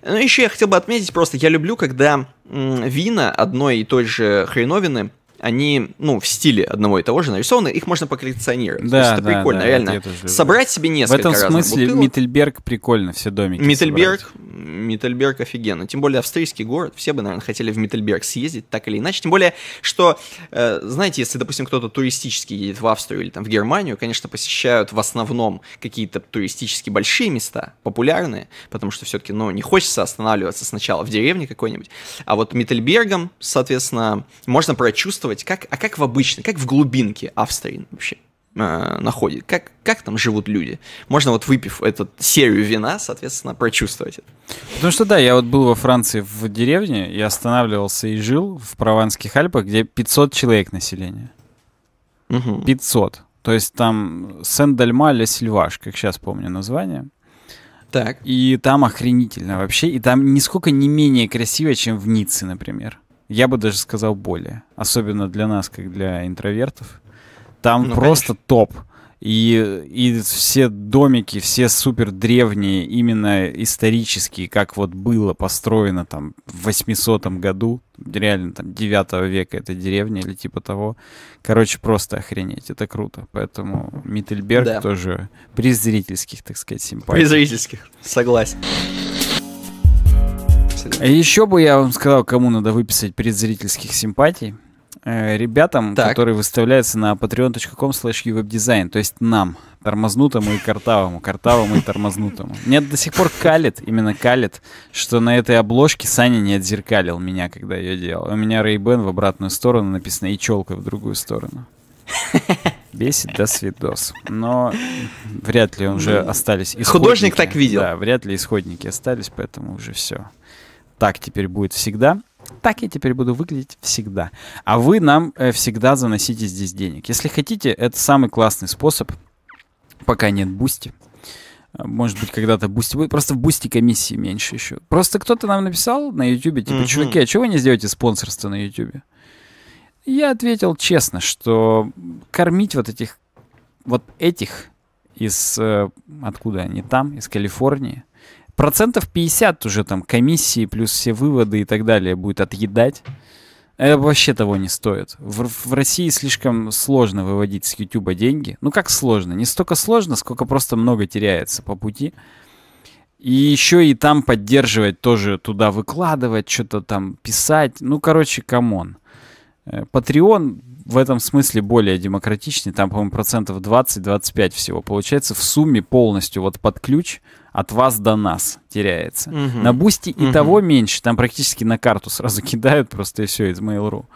Ну, еще я хотел бы отметить просто, я люблю, когда вина одной и той же хреновины они, ну, в стиле одного и того же нарисованы, их можно поколлекционировать. Да, это да, прикольно, да, реально. Собрать себе несколько В этом смысле бутылок. Миттельберг прикольно, все домики Миттельберг, Миттельберг офигенно. Тем более австрийский город, все бы, наверное, хотели в Миттельберг съездить, так или иначе. Тем более, что, э, знаете, если, допустим, кто-то туристически едет в Австрию или там в Германию, конечно, посещают в основном какие-то туристически большие места, популярные, потому что все-таки, ну, не хочется останавливаться сначала в деревне какой-нибудь. А вот Миттельбергом, соответственно, можно прочувствовать рассказывать, как, а как в обычной, как в глубинке Австрии вообще э, находит, как, как там живут люди. Можно вот выпив эту серию вина, соответственно, прочувствовать это. Потому что да, я вот был во Франции в деревне, я останавливался и жил в Прованских Альпах, где 500 человек населения. Угу. 500. То есть там Сен-Дальма-Ле-Сильваш, как сейчас помню название. Так. И там охренительно вообще. И там нисколько не менее красиво, чем в Ницце, например. Я бы даже сказал более. Особенно для нас, как для интровертов. Там ну, просто конечно. топ. И, и все домики, все супер древние, именно исторические, как вот было построено там в 800 году, реально там 9 века эта деревня или типа того. Короче, просто охренеть, это круто. Поэтому Миттельберг да. тоже при зрительских, так сказать, симпатий. При зрительских, согласен. А Еще бы я вам сказал, кому надо выписать предзрительских симпатий. Э, ребятам, так. которые выставляются на patreon.com slash uwebdesign, то есть нам, тормознутому и картавому, картавому и тормознутому. Мне до сих пор калит, именно калит, что на этой обложке Саня не отзеркалил меня, когда ее делал. У меня ray в обратную сторону написано и челка в другую сторону. Бесит до свидос. Но вряд ли уже ну, остались исходники. Художник так видел. Да, вряд ли исходники остались, поэтому уже все так теперь будет всегда, так я теперь буду выглядеть всегда. А вы нам э, всегда заносите здесь денег. Если хотите, это самый классный способ, пока нет Boosty. Э, может быть, когда-то Boosty будет. Просто в Boosty комиссии меньше еще. Просто кто-то нам написал на YouTube, типа, mm-hmm. чуваки, а чего вы не сделаете спонсорство на YouTube? Я ответил честно, что кормить вот этих, вот этих из, э, откуда они там, из Калифорнии, процентов 50 уже там комиссии плюс все выводы и так далее будет отъедать. Это вообще того не стоит. В, в России слишком сложно выводить с YouTube деньги. Ну как сложно? Не столько сложно, сколько просто много теряется по пути. И еще и там поддерживать тоже туда выкладывать, что-то там писать. Ну, короче, come on. Patreon э, в этом смысле более демократичный. Там, по-моему, процентов 20-25 всего. Получается, в сумме полностью вот под ключ от вас до нас теряется. Угу. На Boosty угу. и того меньше, там практически на карту сразу [LAUGHS] кидают просто и все из Mail.ru.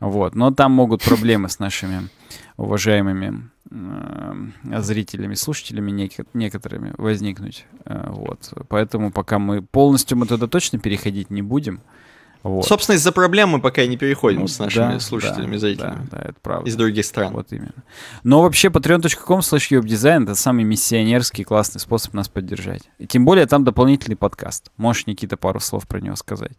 Вот. Но там могут проблемы с нашими уважаемыми э, зрителями, слушателями нек- некоторыми возникнуть. Э, вот. Поэтому пока мы полностью мы туда точно переходить не будем. Вот. Собственно, из-за проблем мы пока и не переходим ну, с нашими да, слушателями да, зрителями. Да, да, это правда. Из других стран. Вот именно. Но вообще patreon.com slash design это самый миссионерский классный способ нас поддержать. И тем более там дополнительный подкаст. Можешь, Никита, пару слов про него сказать?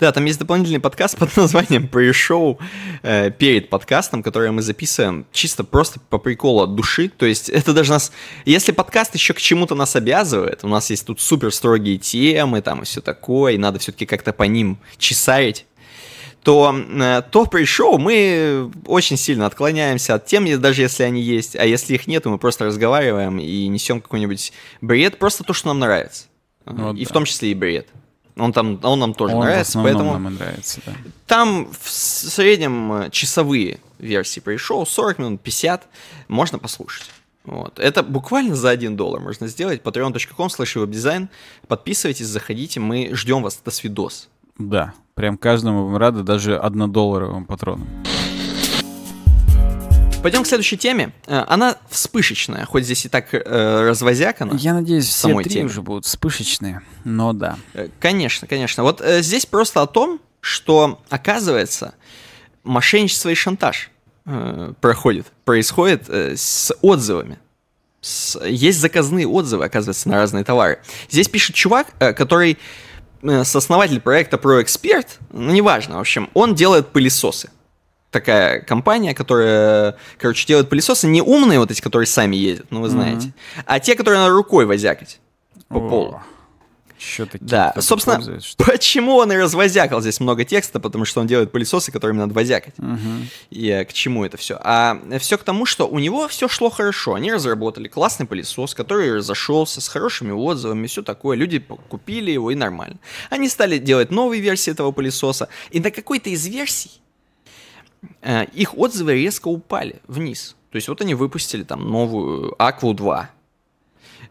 Да, там есть дополнительный подкаст под названием «Pre-шоу» э, перед подкастом, который мы записываем чисто просто по приколу от души. То есть это даже нас... Если подкаст еще к чему-то нас обязывает, у нас есть тут супер строгие темы там и все такое, и надо все-таки как-то по ним чесарить, то, э, то при шоу мы очень сильно отклоняемся от тем, даже если они есть. А если их нет, мы просто разговариваем и несем какой-нибудь бред, просто то, что нам нравится. Вот и да. в том числе и бред. Он, там, он нам тоже он нравится, поэтому... нам нравится, да. Там в среднем э, часовые версии пришел, 40 минут, 50, можно послушать. Вот. Это буквально за 1 доллар можно сделать. patreon.com slash веб-дизайн. Подписывайтесь, заходите, мы ждем вас. До свидос. Да, прям каждому рады, даже 1 долларовым патронам. Пойдем к следующей теме. Э, она вспышечная, хоть здесь и так э, развозякана. Я надеюсь, все самой три теме. уже будут вспышечные, но да. Э, конечно, конечно. Вот э, здесь просто о том, что, оказывается, мошенничество и шантаж э, проходит, происходит э, с отзывами. С, есть заказные отзывы, оказывается, на разные товары. Здесь пишет чувак, э, который э, сооснователь проекта ProExpert, ну, неважно, в общем, он делает пылесосы такая компания, которая, короче, делает пылесосы не умные, вот эти, которые сами ездят, ну вы знаете, mm-hmm. а те, которые на рукой возякать по О, полу. Еще такие. Да, собственно, почему он и развозякал здесь много текста, потому что он делает пылесосы, которыми надо возякать. Угу. И а, к чему это все? А все к тому, что у него все шло хорошо. Они разработали классный пылесос, который разошелся с хорошими отзывами, все такое. Люди купили его и нормально. Они стали делать новые версии этого пылесоса, и на какой-то из версий Э, их отзывы резко упали вниз. То есть вот они выпустили там новую Aqua 2,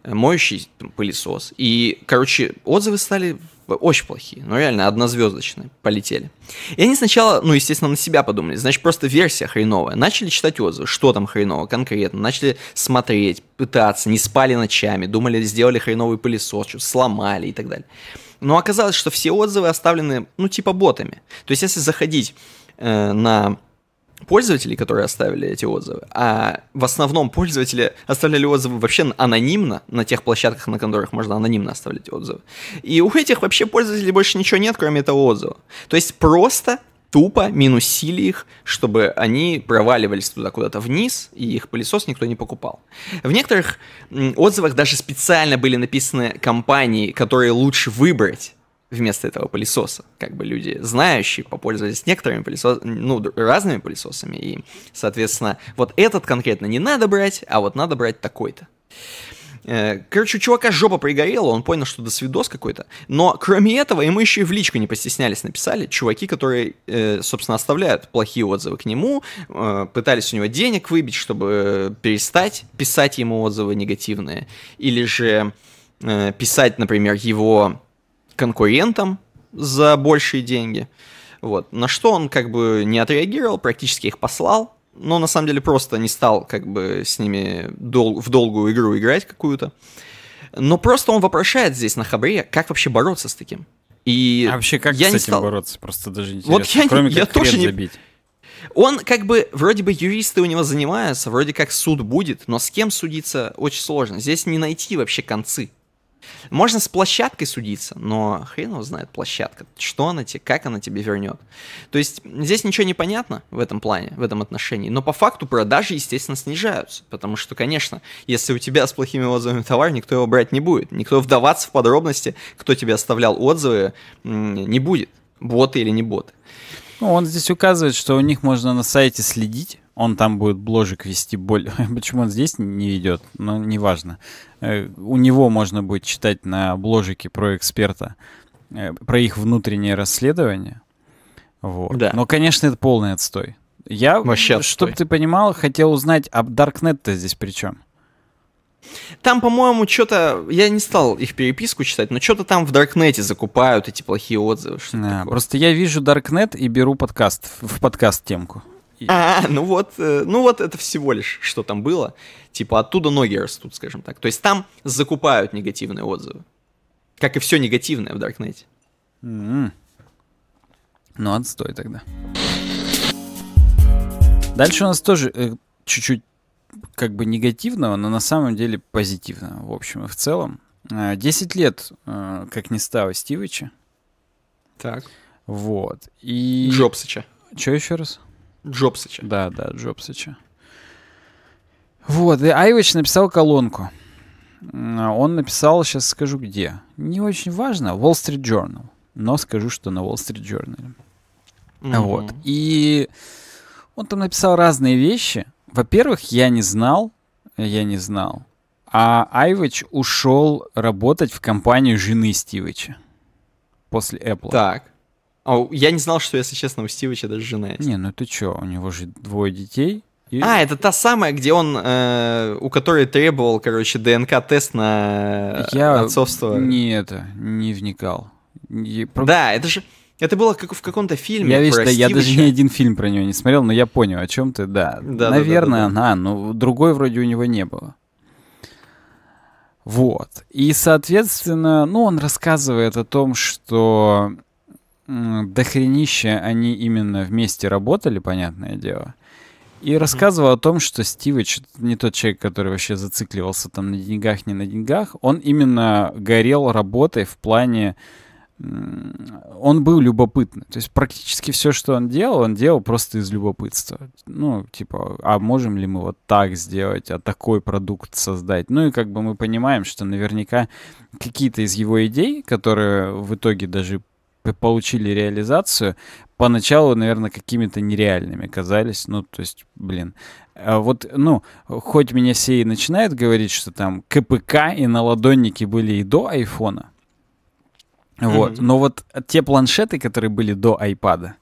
э, моющий там, пылесос. И, короче, отзывы стали очень плохие, ну реально однозвездочные, полетели. И они сначала, ну, естественно, на себя подумали, значит, просто версия хреновая. Начали читать отзывы, что там хреново конкретно, начали смотреть, пытаться, не спали ночами, думали, сделали хреновый пылесос, что сломали и так далее. Но оказалось, что все отзывы оставлены, ну, типа ботами. То есть, если заходить э, на пользователей, которые оставили эти отзывы, а в основном пользователи оставляли отзывы вообще анонимно на тех площадках, на которых можно анонимно оставлять отзывы. И у этих вообще пользователей больше ничего нет, кроме этого отзыва. То есть просто тупо минусили их, чтобы они проваливались туда куда-то вниз, и их пылесос никто не покупал. В некоторых отзывах даже специально были написаны компании, которые лучше выбрать вместо этого пылесоса. Как бы люди, знающие, попользовались некоторыми пылесосами, ну, разными пылесосами, и, соответственно, вот этот конкретно не надо брать, а вот надо брать такой-то. Э, короче, у чувака жопа пригорела, он понял, что до свидос какой-то. Но кроме этого, ему еще и в личку не постеснялись, написали чуваки, которые, э, собственно, оставляют плохие отзывы к нему, э, пытались у него денег выбить, чтобы перестать писать ему отзывы негативные. Или же писать, например, его конкурентам за большие деньги. Вот. На что он как бы не отреагировал, практически их послал, но на самом деле просто не стал как бы с ними дол- в долгую игру играть какую-то. Но просто он вопрошает здесь на Хабре, как вообще бороться с таким. И а вообще как я с этим стал... бороться? Просто даже интересно. Вот я, Кроме я как тоже не... забить. Он как бы, вроде бы юристы у него занимаются, вроде как суд будет, но с кем судиться очень сложно. Здесь не найти вообще концы. Можно с площадкой судиться, но хрен его знает площадка, что она тебе, как она тебе вернет. То есть здесь ничего не понятно в этом плане, в этом отношении, но по факту продажи, естественно, снижаются, потому что, конечно, если у тебя с плохими отзывами товар, никто его брать не будет, никто вдаваться в подробности, кто тебе оставлял отзывы, не будет, боты или не боты. Ну, он здесь указывает, что у них можно на сайте следить, он там будет бложик вести более... [LAUGHS] Почему он здесь не ведет? Ну, неважно. Э, у него можно будет читать на бложике про эксперта, э, про их внутреннее расследование. Вот. Да. Но, конечно, это полный отстой. Я, чтобы ты понимал, хотел узнать, а Darknet-то здесь при чем? Там, по-моему, что-то... Я не стал их переписку читать, но что-то там в Даркнете закупают эти плохие отзывы. Да, просто я вижу Даркнет и беру подкаст, в подкаст темку. А, ну вот, э, ну вот это всего лишь, что там было. Типа оттуда ноги растут, скажем так. То есть там закупают негативные отзывы. Как и все негативное в Даркнете. Mm-hmm. Ну, отстой тогда. Дальше у нас тоже э, чуть-чуть как бы негативного, но на самом деле позитивного, в общем и в целом. Э, десять лет, э, как не стало Стивича. Так. Вот. И... Джобсыча. Что еще раз? Джобсыча. Да, да, Джобсыча. Вот, и Айвич написал колонку. Он написал, сейчас скажу где. Не очень важно, Wall Street Journal. Но скажу, что на Wall Street Journal. Mm-hmm. Вот. И он там написал разные вещи. Во-первых, я не знал, я не знал. А Айвич ушел работать в компанию жены Стивича после Apple. Так. А я не знал, что, если честно, у Стивича даже жена есть. Не, ну ты чё, у него же двое детей. И... А, это та самая, где он, э, у которой требовал, короче, ДНК-тест на я отцовство. Не это, не вникал. Не... Да, это же... Это было как в каком-то фильме. Я, видишь, да, я даже ни один фильм про него не смотрел, но я понял, о чем ты, да. да Наверное, да, да, да, да. но другой вроде у него не было. Вот. И, соответственно, ну, он рассказывает о том, что дохренища они именно вместе работали, понятное дело. И рассказывал о том, что Стивич не тот человек, который вообще зацикливался там на деньгах, не на деньгах. Он именно горел работой в плане он был любопытный. То есть практически все, что он делал, он делал просто из любопытства. Ну, типа, а можем ли мы вот так сделать, а такой продукт создать? Ну и как бы мы понимаем, что наверняка какие-то из его идей, которые в итоге даже получили реализацию, поначалу, наверное, какими-то нереальными казались. Ну, то есть, блин, а вот, ну, хоть меня все и начинают говорить, что там КПК и наладонники были и до айфона, вот. Mm-hmm. Но вот те планшеты, которые были до iPad,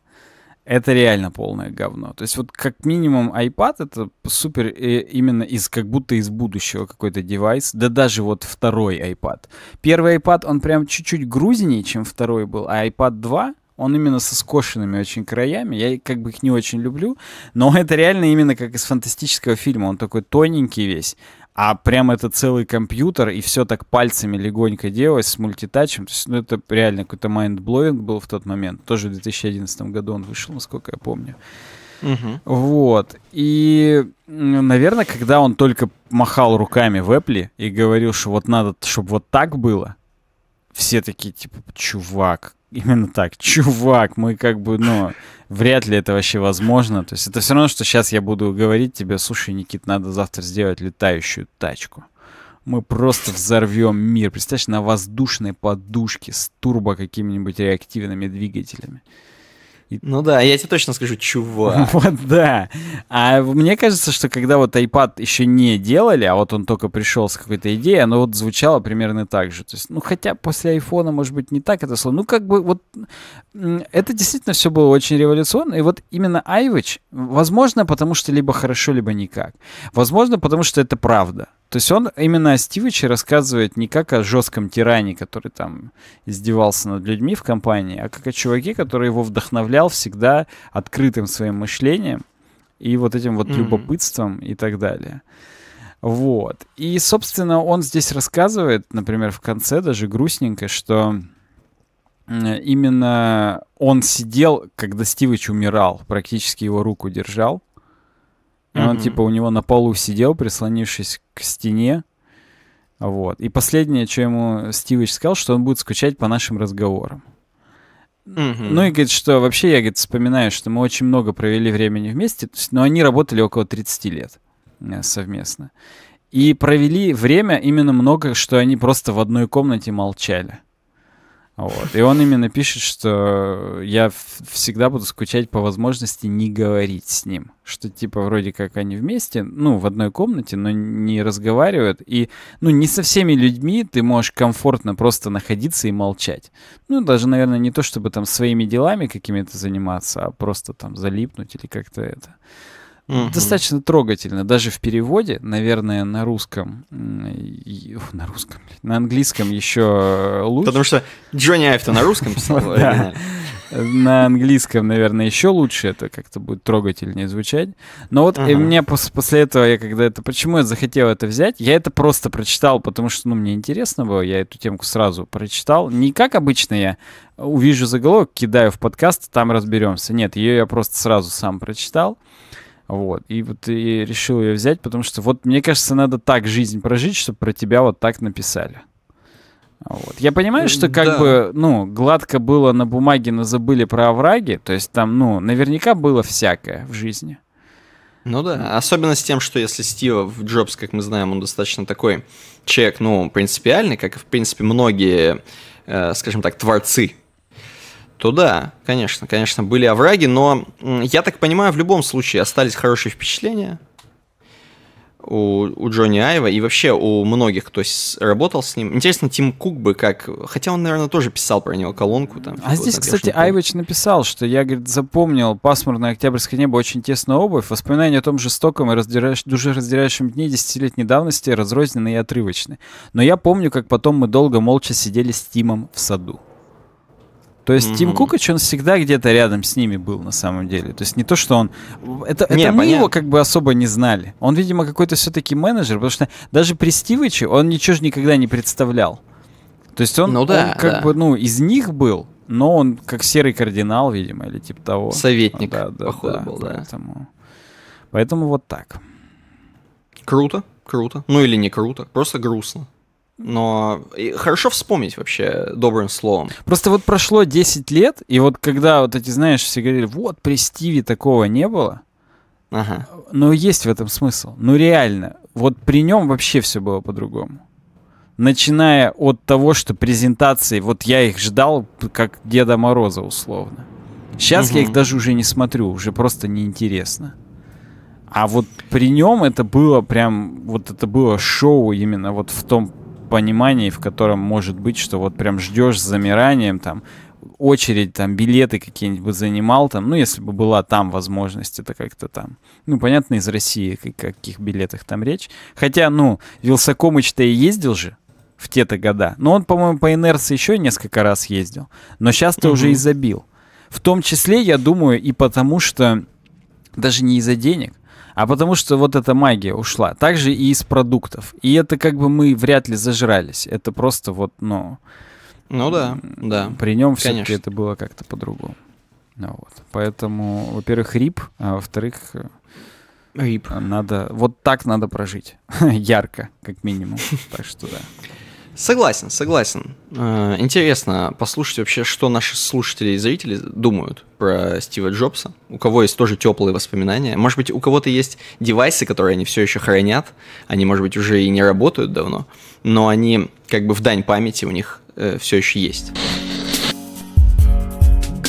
это реально полное говно. То есть вот как минимум iPad это супер э, именно из как будто из будущего какой-то девайс. Да даже вот второй iPad. Первый iPad он прям чуть-чуть грузнее, чем второй был, а iPad 2 он именно со скошенными очень краями. Я как бы их не очень люблю, но [LAUGHS] это реально именно как из фантастического фильма. Он такой тоненький весь, а прям это целый компьютер, и все так пальцами легонько делалось с мультитачем. То есть, ну, это реально какой-то mind-blowing был в тот момент. Тоже в 2011 году он вышел, насколько я помню. Угу. Вот. И, наверное, когда он только махал руками в Apple и говорил, что вот надо, чтобы вот так было, все такие, типа, чувак, именно так, [LAUGHS] чувак, мы как бы, ну, вряд ли это вообще возможно. То есть это все равно, что сейчас я буду говорить тебе, слушай, Никит, надо завтра сделать летающую тачку. Мы просто взорвем мир. Представляешь, на воздушной подушке с турбо какими-нибудь реактивными двигателями. Ну да, я тебе точно скажу, чувак. [LAUGHS] Вот да. А мне кажется, что когда вот iPad еще не делали, а вот он только пришел с какой-то идеей, оно вот звучало примерно так же. То есть, ну хотя после айфона, может быть, не так это слово. Ну как бы вот это действительно все было очень революционно. И вот именно iWatch, возможно, потому что либо хорошо, либо никак. Возможно, потому что это правда. То есть он именно о Стивиче рассказывает не как о жестком тиране, который там издевался над людьми в компании, а как о чуваке, который его вдохновлял всегда открытым своим мышлением и вот этим вот mm-hmm. любопытством и так далее. Вот. И, собственно, он здесь рассказывает, например, в конце даже грустненько, что именно он сидел, когда Стивич умирал, практически его руку держал, и он, типа, у него на полу сидел, прислонившись к стене. Вот. И последнее, что ему Стивич сказал, что он будет скучать по нашим разговорам. Mm-hmm. Ну и говорит, что вообще я говорит, вспоминаю, что мы очень много провели времени вместе, но они работали около 30 лет э, совместно. И провели время именно много, что они просто в одной комнате молчали. Вот. И он именно пишет, что я всегда буду скучать по возможности не говорить с ним. Что типа вроде как они вместе, ну, в одной комнате, но не разговаривают. И, ну, не со всеми людьми ты можешь комфортно просто находиться и молчать. Ну, даже, наверное, не то, чтобы там своими делами какими-то заниматься, а просто там залипнуть или как-то это. Угу. достаточно трогательно. Даже в переводе, наверное, на русском, на русском, на английском еще лучше. Потому что Джонни Айв на русском [LAUGHS] писал. На английском, наверное, еще лучше это как-то будет трогательнее звучать. Но вот и мне после этого, я когда это... Почему я захотел это взять? Я это просто прочитал, потому что, ну, мне интересно было. Я эту темку сразу прочитал. Не как обычно я увижу заголовок, кидаю в подкаст, там разберемся. Нет, ее я просто сразу сам прочитал. Вот. И вот и решил ее взять, потому что вот мне кажется, надо так жизнь прожить, чтобы про тебя вот так написали. Вот. Я понимаю, что как да. бы, ну, гладко было на бумаге, но забыли про овраги. То есть там, ну, наверняка было всякое в жизни. Ну да, особенно с тем, что если Стива Джобс, как мы знаем, он достаточно такой человек, ну, принципиальный, как, в принципе, многие, э, скажем так, творцы то да, конечно, конечно, были овраги, но я так понимаю, в любом случае остались хорошие впечатления у, у Джонни Айва и вообще у многих, кто с, работал с ним. Интересно, Тим Кук бы как... Хотя он, наверное, тоже писал про него колонку. Там, а здесь, кстати, Айвич написал, что я, говорит, запомнил пасмурное октябрьское небо, очень тесная обувь, воспоминания о том жестоком и раздирающ... душераздирающем дне десятилетней давности разрозненные и отрывочные. Но я помню, как потом мы долго молча сидели с Тимом в саду. То есть mm-hmm. Тим Кукач, он всегда где-то рядом с ними был на самом деле. То есть не то, что он... Это, не, это мы его как бы особо не знали. Он, видимо, какой-то все-таки менеджер, потому что даже при Стивиче он ничего же никогда не представлял. То есть он, ну, да, он как да. бы, ну, из них был, но он как серый кардинал, видимо, или типа того. Советник, да, да, походу, да, был, да. Поэтому, поэтому вот так. Круто, круто. Ну или не круто, просто грустно. Но хорошо вспомнить вообще добрым словом. Просто вот прошло 10 лет, и вот когда вот эти, знаешь, все говорили, вот при Стиве такого не было, ага. но есть в этом смысл. Ну реально, вот при нем вообще все было по-другому. Начиная от того, что презентации, вот я их ждал, как Деда Мороза условно. Сейчас угу. я их даже уже не смотрю, уже просто неинтересно. А вот при нем это было прям, вот это было шоу именно вот в том понимании, в котором может быть, что вот прям ждешь с замиранием, там, очередь, там, билеты какие-нибудь занимал, там, ну, если бы была там возможность, это как-то там, ну, понятно, из России, о каких билетах там речь. Хотя, ну, Вилсакомыч-то и ездил же в те-то года. Но он, по-моему, по инерции еще несколько раз ездил. Но сейчас-то угу. уже и забил. В том числе, я думаю, и потому что даже не из-за денег, а потому что вот эта магия ушла. Также и из продуктов. И это как бы мы вряд ли зажрались. Это просто вот, ну... Ну да, да. При нем все-таки это было как-то по-другому. Ну, вот. Поэтому, во-первых, рип, а во-вторых, рип. Надо, вот так надо прожить. [LAUGHS] Ярко, как минимум. Так что да. Согласен, согласен. Э, интересно послушать вообще, что наши слушатели и зрители думают про Стива Джобса. У кого есть тоже теплые воспоминания. Может быть, у кого-то есть девайсы, которые они все еще хранят. Они, может быть, уже и не работают давно, но они как бы в дань памяти у них э, все еще есть.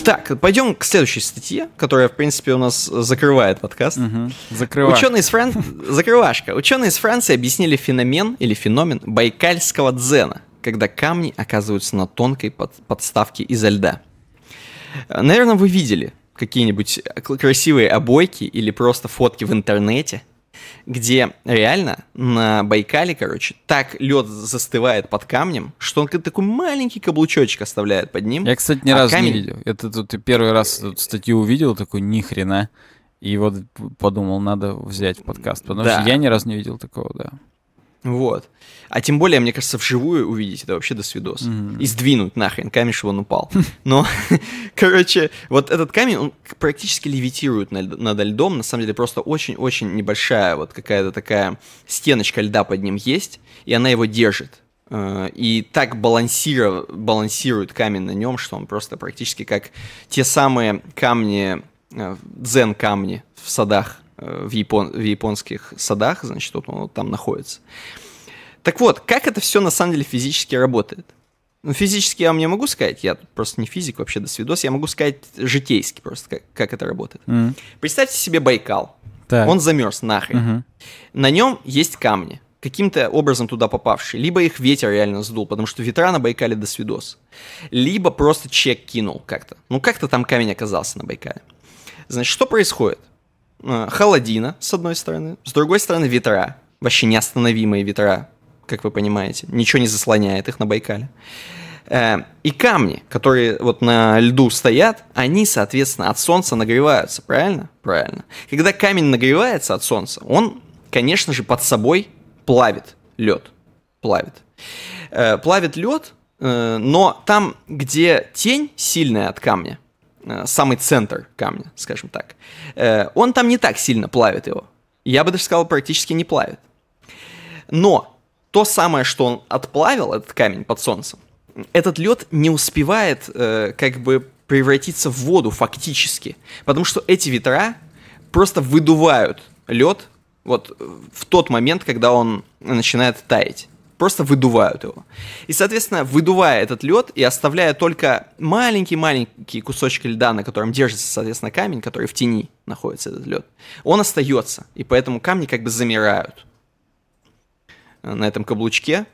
Так, пойдем к следующей статье, которая, в принципе, у нас закрывает подкаст. Угу. Закрывашка. Ученые из Фран... Закрывашка. Ученые из Франции объяснили феномен или феномен байкальского дзена, когда камни оказываются на тонкой под... подставке изо льда. Наверное, вы видели какие-нибудь красивые обойки или просто фотки в интернете – где реально на Байкале, короче, так лед застывает под камнем, что он такой маленький каблучочек оставляет под ним. Я, кстати, ни а разу камень... не видел. Это тут первый раз тут статью увидел, такой ни хрена. И вот подумал, надо взять подкаст, потому да. что я ни разу не видел такого, да. Вот. А тем более, мне кажется, вживую увидеть это вообще до свидос. Mm-hmm. И сдвинуть нахрен камень, чтобы он упал. Но, [LAUGHS] короче, вот этот камень, он практически левитирует над льдом. На самом деле, просто очень-очень небольшая вот какая-то такая стеночка льда под ним есть, и она его держит. Э, и так балансирует, балансирует камень на нем, что он просто практически как те самые камни, э, дзен-камни в садах в, япон, в японских садах, значит, вот он там находится. Так вот, как это все на самом деле физически работает? Ну, физически я вам не могу сказать, я тут просто не физик вообще до свидос, я могу сказать житейски просто, как, как это работает. Mm. Представьте себе Байкал. Так. Он замерз нахрен. Mm-hmm. На нем есть камни, каким-то образом туда попавшие. Либо их ветер реально сдул, потому что ветра на Байкале до свидос. Либо просто чек кинул как-то. Ну, как-то там камень оказался на Байкале. Значит, что происходит? Э, холодина, с одной стороны, с другой стороны ветра, вообще неостановимые ветра, как вы понимаете, ничего не заслоняет их на Байкале. Э, и камни, которые вот на льду стоят, они, соответственно, от солнца нагреваются, правильно? Правильно. Когда камень нагревается от солнца, он, конечно же, под собой плавит лед. Плавит. Э, плавит лед, но там, где тень сильная от камня, самый центр камня, скажем так, он там не так сильно плавит его. Я бы даже сказал, практически не плавит. Но то самое, что он отплавил, этот камень под солнцем, этот лед не успевает э, как бы превратиться в воду фактически, потому что эти ветра просто выдувают лед вот в тот момент, когда он начинает таять. Просто выдувают его. И, соответственно, выдувая этот лед и оставляя только маленький-маленький кусочек льда, на котором держится, соответственно, камень, который в тени находится, этот лед, он остается. И поэтому камни как бы замирают на этом каблучке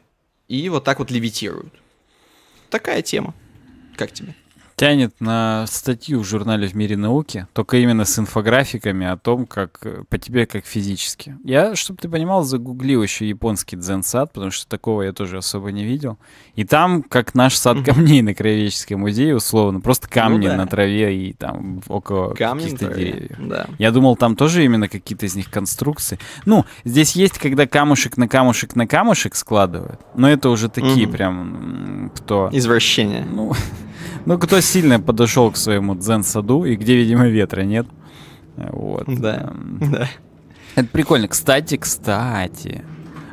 и вот так вот левитируют такая тема. Как тебе? Тянет на статью в журнале «В мире науки», только именно с инфографиками о том, как э, по тебе как физически. Я, чтобы ты понимал, загуглил еще японский дзен-сад, потому что такого я тоже особо не видел. И там, как наш сад камней на Краеведческом музее, условно, просто камни ну, да. на траве и там около каких-то деревьев. Да. Я думал, там тоже именно какие-то из них конструкции. Ну, здесь есть, когда камушек на камушек на камушек складывают, но это уже такие угу. прям, кто... Извращения. Ну, [LAUGHS] ну, кто сильно подошел к своему дзен-саду и где, видимо, ветра нет. Вот. Да, да. Это прикольно. Кстати, кстати.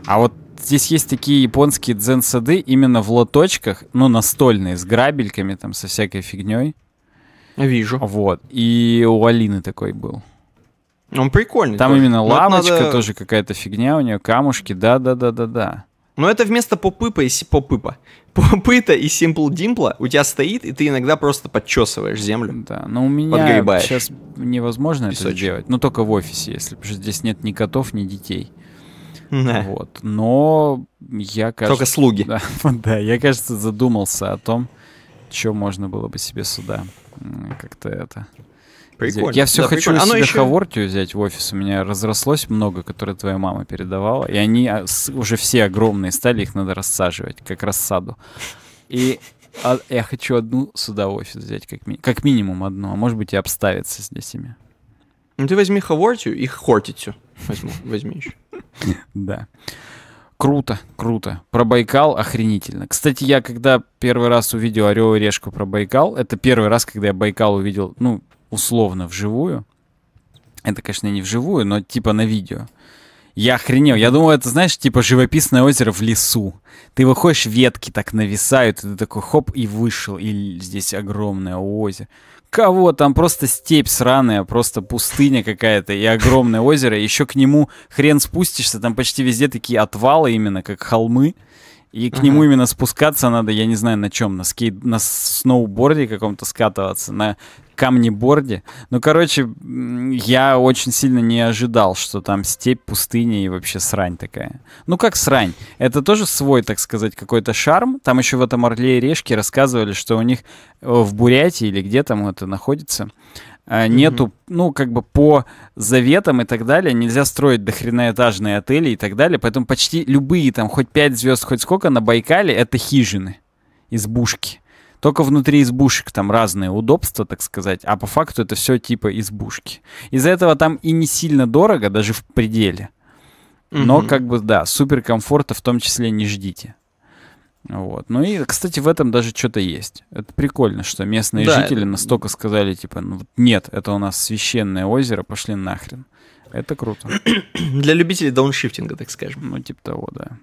А вот здесь есть такие японские дзен-сады именно в лоточках, ну, настольные, с грабельками, там, со всякой фигней. Вижу. Вот. И у Алины такой был. Он прикольный. Там тоже. именно лавочка, надо... тоже какая-то фигня у нее, камушки, да-да-да-да-да. Но это вместо попыпа и попыпа. [LAUGHS] Попыта и Simple Dimple у тебя стоит, и ты иногда просто подчесываешь землю. Да, но у меня сейчас невозможно Песочек. это сделать. Ну, только в офисе, если потому что здесь нет ни котов, ни детей. Да. Вот. Но я, кажется... Только слуги. [LAUGHS] Да, да, я, кажется, задумался о том, что можно было бы себе сюда как-то это Прикольно. Я все да, хочу прикольно. себе еще... Хавортию взять в офис. У меня разрослось много, которые твоя мама передавала. И они а, уже все огромные стали, их надо рассаживать, как рассаду. И а, я хочу одну сюда в офис взять, как, ми... как минимум одну, а может быть и обставиться здесь ими. Ну ты возьми Хавортию и Хортицу. Возьму, возьми еще. [LAUGHS] Да. Круто, круто. Про Байкал охренительно. Кстати, я когда первый раз увидел Орел и Решку про Байкал, это первый раз, когда я Байкал увидел, ну, условно вживую. Это, конечно, не вживую, но типа на видео. Я охренел. Я думал, это, знаешь, типа живописное озеро в лесу. Ты выходишь, ветки так нависают, и ты такой хоп, и вышел. И здесь огромное озеро. Кого? Там просто степь сраная, просто пустыня какая-то и огромное озеро. Еще к нему хрен спустишься, там почти везде такие отвалы именно, как холмы. И к uh-huh. нему именно спускаться надо, я не знаю на чем, на скейт, на сноуборде каком-то скатываться, на камнеборде. Ну, короче, я очень сильно не ожидал, что там степь, пустыня и вообще срань такая. Ну, как срань? Это тоже свой, так сказать, какой-то шарм. Там еще в этом Орле и Решке рассказывали, что у них э, в Бурятии или где там это находится, э, нету, mm-hmm. ну, как бы по заветам и так далее, нельзя строить дохреноэтажные отели и так далее, поэтому почти любые там, хоть 5 звезд, хоть сколько на Байкале, это хижины, избушки. Только внутри избушек там разные удобства, так сказать, а по факту это все типа избушки. Из-за этого там и не сильно дорого, даже в пределе. Но, mm-hmm. как бы, да, супер комфорта в том числе не ждите. Вот. Ну и, кстати, в этом даже что-то есть. Это прикольно, что местные да, жители настолько сказали, типа, ну нет, это у нас священное озеро, пошли нахрен. Это круто. Для любителей дауншифтинга, так скажем. Ну, типа того, да.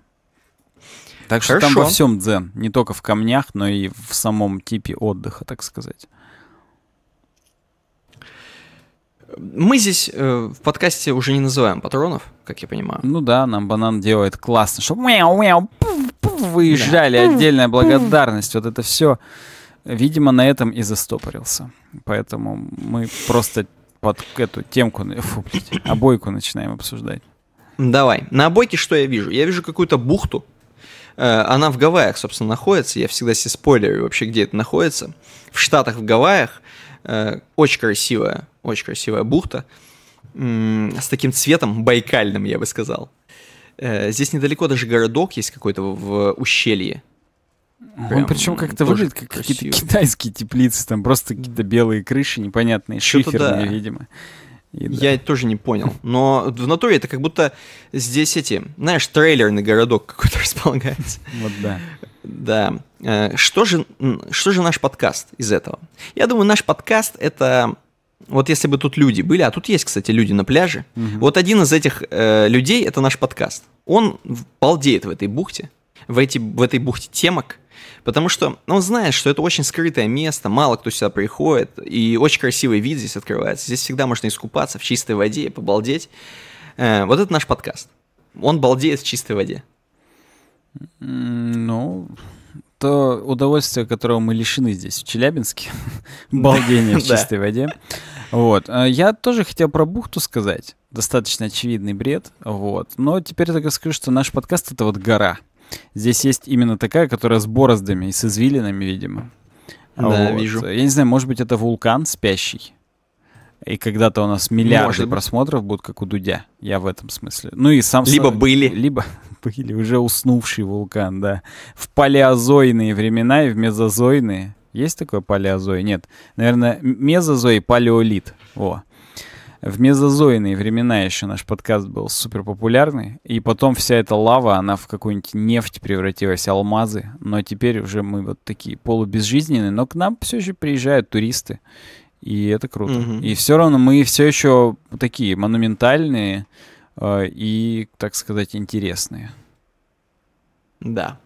Так что Хорошо. там во всем дзен, не только в камнях, но и в самом типе отдыха, так сказать. Мы здесь э, в подкасте уже не называем патронов, как я понимаю. Ну да, нам банан делает классно, чтобы мяу, мяу, пуф, пуф, выезжали, да. отдельная благодарность, вот это все. Видимо, на этом и застопорился. Поэтому мы просто под эту темку, фу, блядь, обойку начинаем обсуждать. Давай. На обойке что я вижу? Я вижу какую-то бухту, она в Гавайях, собственно, находится. Я всегда себе спойлерю вообще, где это находится. В Штатах, в Гавайях. Э, очень красивая, очень красивая бухта. с таким цветом байкальным, я бы сказал. Э, здесь недалеко даже городок есть какой-то в ущелье. Прям Он причем как-то выглядит как какие-то китайские теплицы, там просто какие-то белые крыши непонятные, шиферные, да. видимо. И, да. Я тоже не понял. Но в натуре это как будто здесь эти, знаешь, трейлерный городок какой-то [LAUGHS] располагается. Вот да. Да. Э, что же, что же наш подкаст из этого? Я думаю, наш подкаст это вот если бы тут люди были, а тут есть, кстати, люди на пляже. Угу. Вот один из этих э, людей это наш подкаст. Он балдеет в этой бухте, в, эти, в этой бухте темок, потому что он знает, что это очень скрытое место, мало кто сюда приходит, и очень красивый вид здесь открывается. Здесь всегда можно искупаться в чистой воде, побалдеть. Э, вот это наш подкаст. Он балдеет в чистой воде. Ну, то удовольствие, которого мы лишены здесь, в Челябинске, [LAUGHS] балдение в чистой воде. Вот. А я тоже хотел про бухту сказать. Достаточно очевидный бред. Вот. Но теперь только скажу, что наш подкаст — это вот гора. Здесь есть именно такая, которая с бороздами и с извилинами, видимо. Да, вот. вижу. Я не знаю, может быть, это вулкан спящий. И когда-то у нас миллиарды Может просмотров будут, как у Дудя. Я в этом смысле. Ну и сам... Либо сам, были. Либо [LAUGHS] были уже уснувший вулкан, да. В палеозойные времена и в мезозойные. Есть такое палеозой? Нет. Наверное, мезозой и палеолит. О. В мезозойные времена еще наш подкаст был супер популярный, и потом вся эта лава, она в какую-нибудь нефть превратилась, алмазы, но теперь уже мы вот такие полубезжизненные, но к нам все еще приезжают туристы, и это круто. Угу. И все равно мы все еще такие монументальные э, и, так сказать, интересные. Да.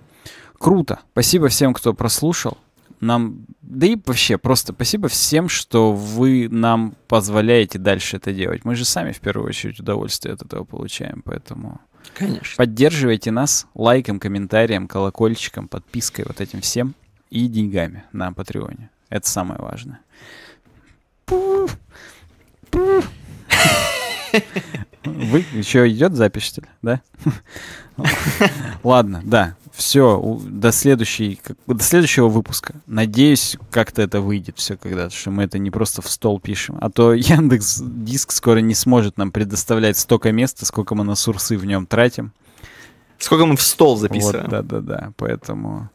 Круто. Спасибо всем, кто прослушал. Нам, да и вообще просто спасибо всем, что вы нам позволяете дальше это делать. Мы же сами в первую очередь удовольствие от этого получаем, поэтому Конечно. поддерживайте нас лайком, комментарием, колокольчиком, подпиской, вот этим всем и деньгами на Патреоне. Это самое важное. Вы еще идет запись, что ли? Да? [LAUGHS] Ладно, да. Все, до, следующей, до следующего выпуска. Надеюсь, как-то это выйдет все когда-то, что мы это не просто в стол пишем. А то [LAUGHS] Яндекс Диск скоро не сможет нам предоставлять столько места, сколько мы на сурсы в нем тратим. Сколько мы в стол записываем. Вот, да-да-да, поэтому...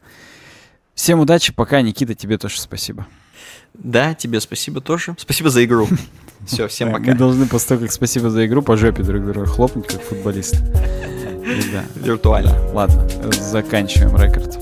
Всем удачи, пока, Никита, тебе тоже спасибо. Да, тебе спасибо тоже. Спасибо за игру. [LAUGHS] Все, всем пока. Мы должны после того, как спасибо за игру, по жопе друг друга хлопнуть, как футболист. Да. Виртуально. Ладно, заканчиваем рекорд.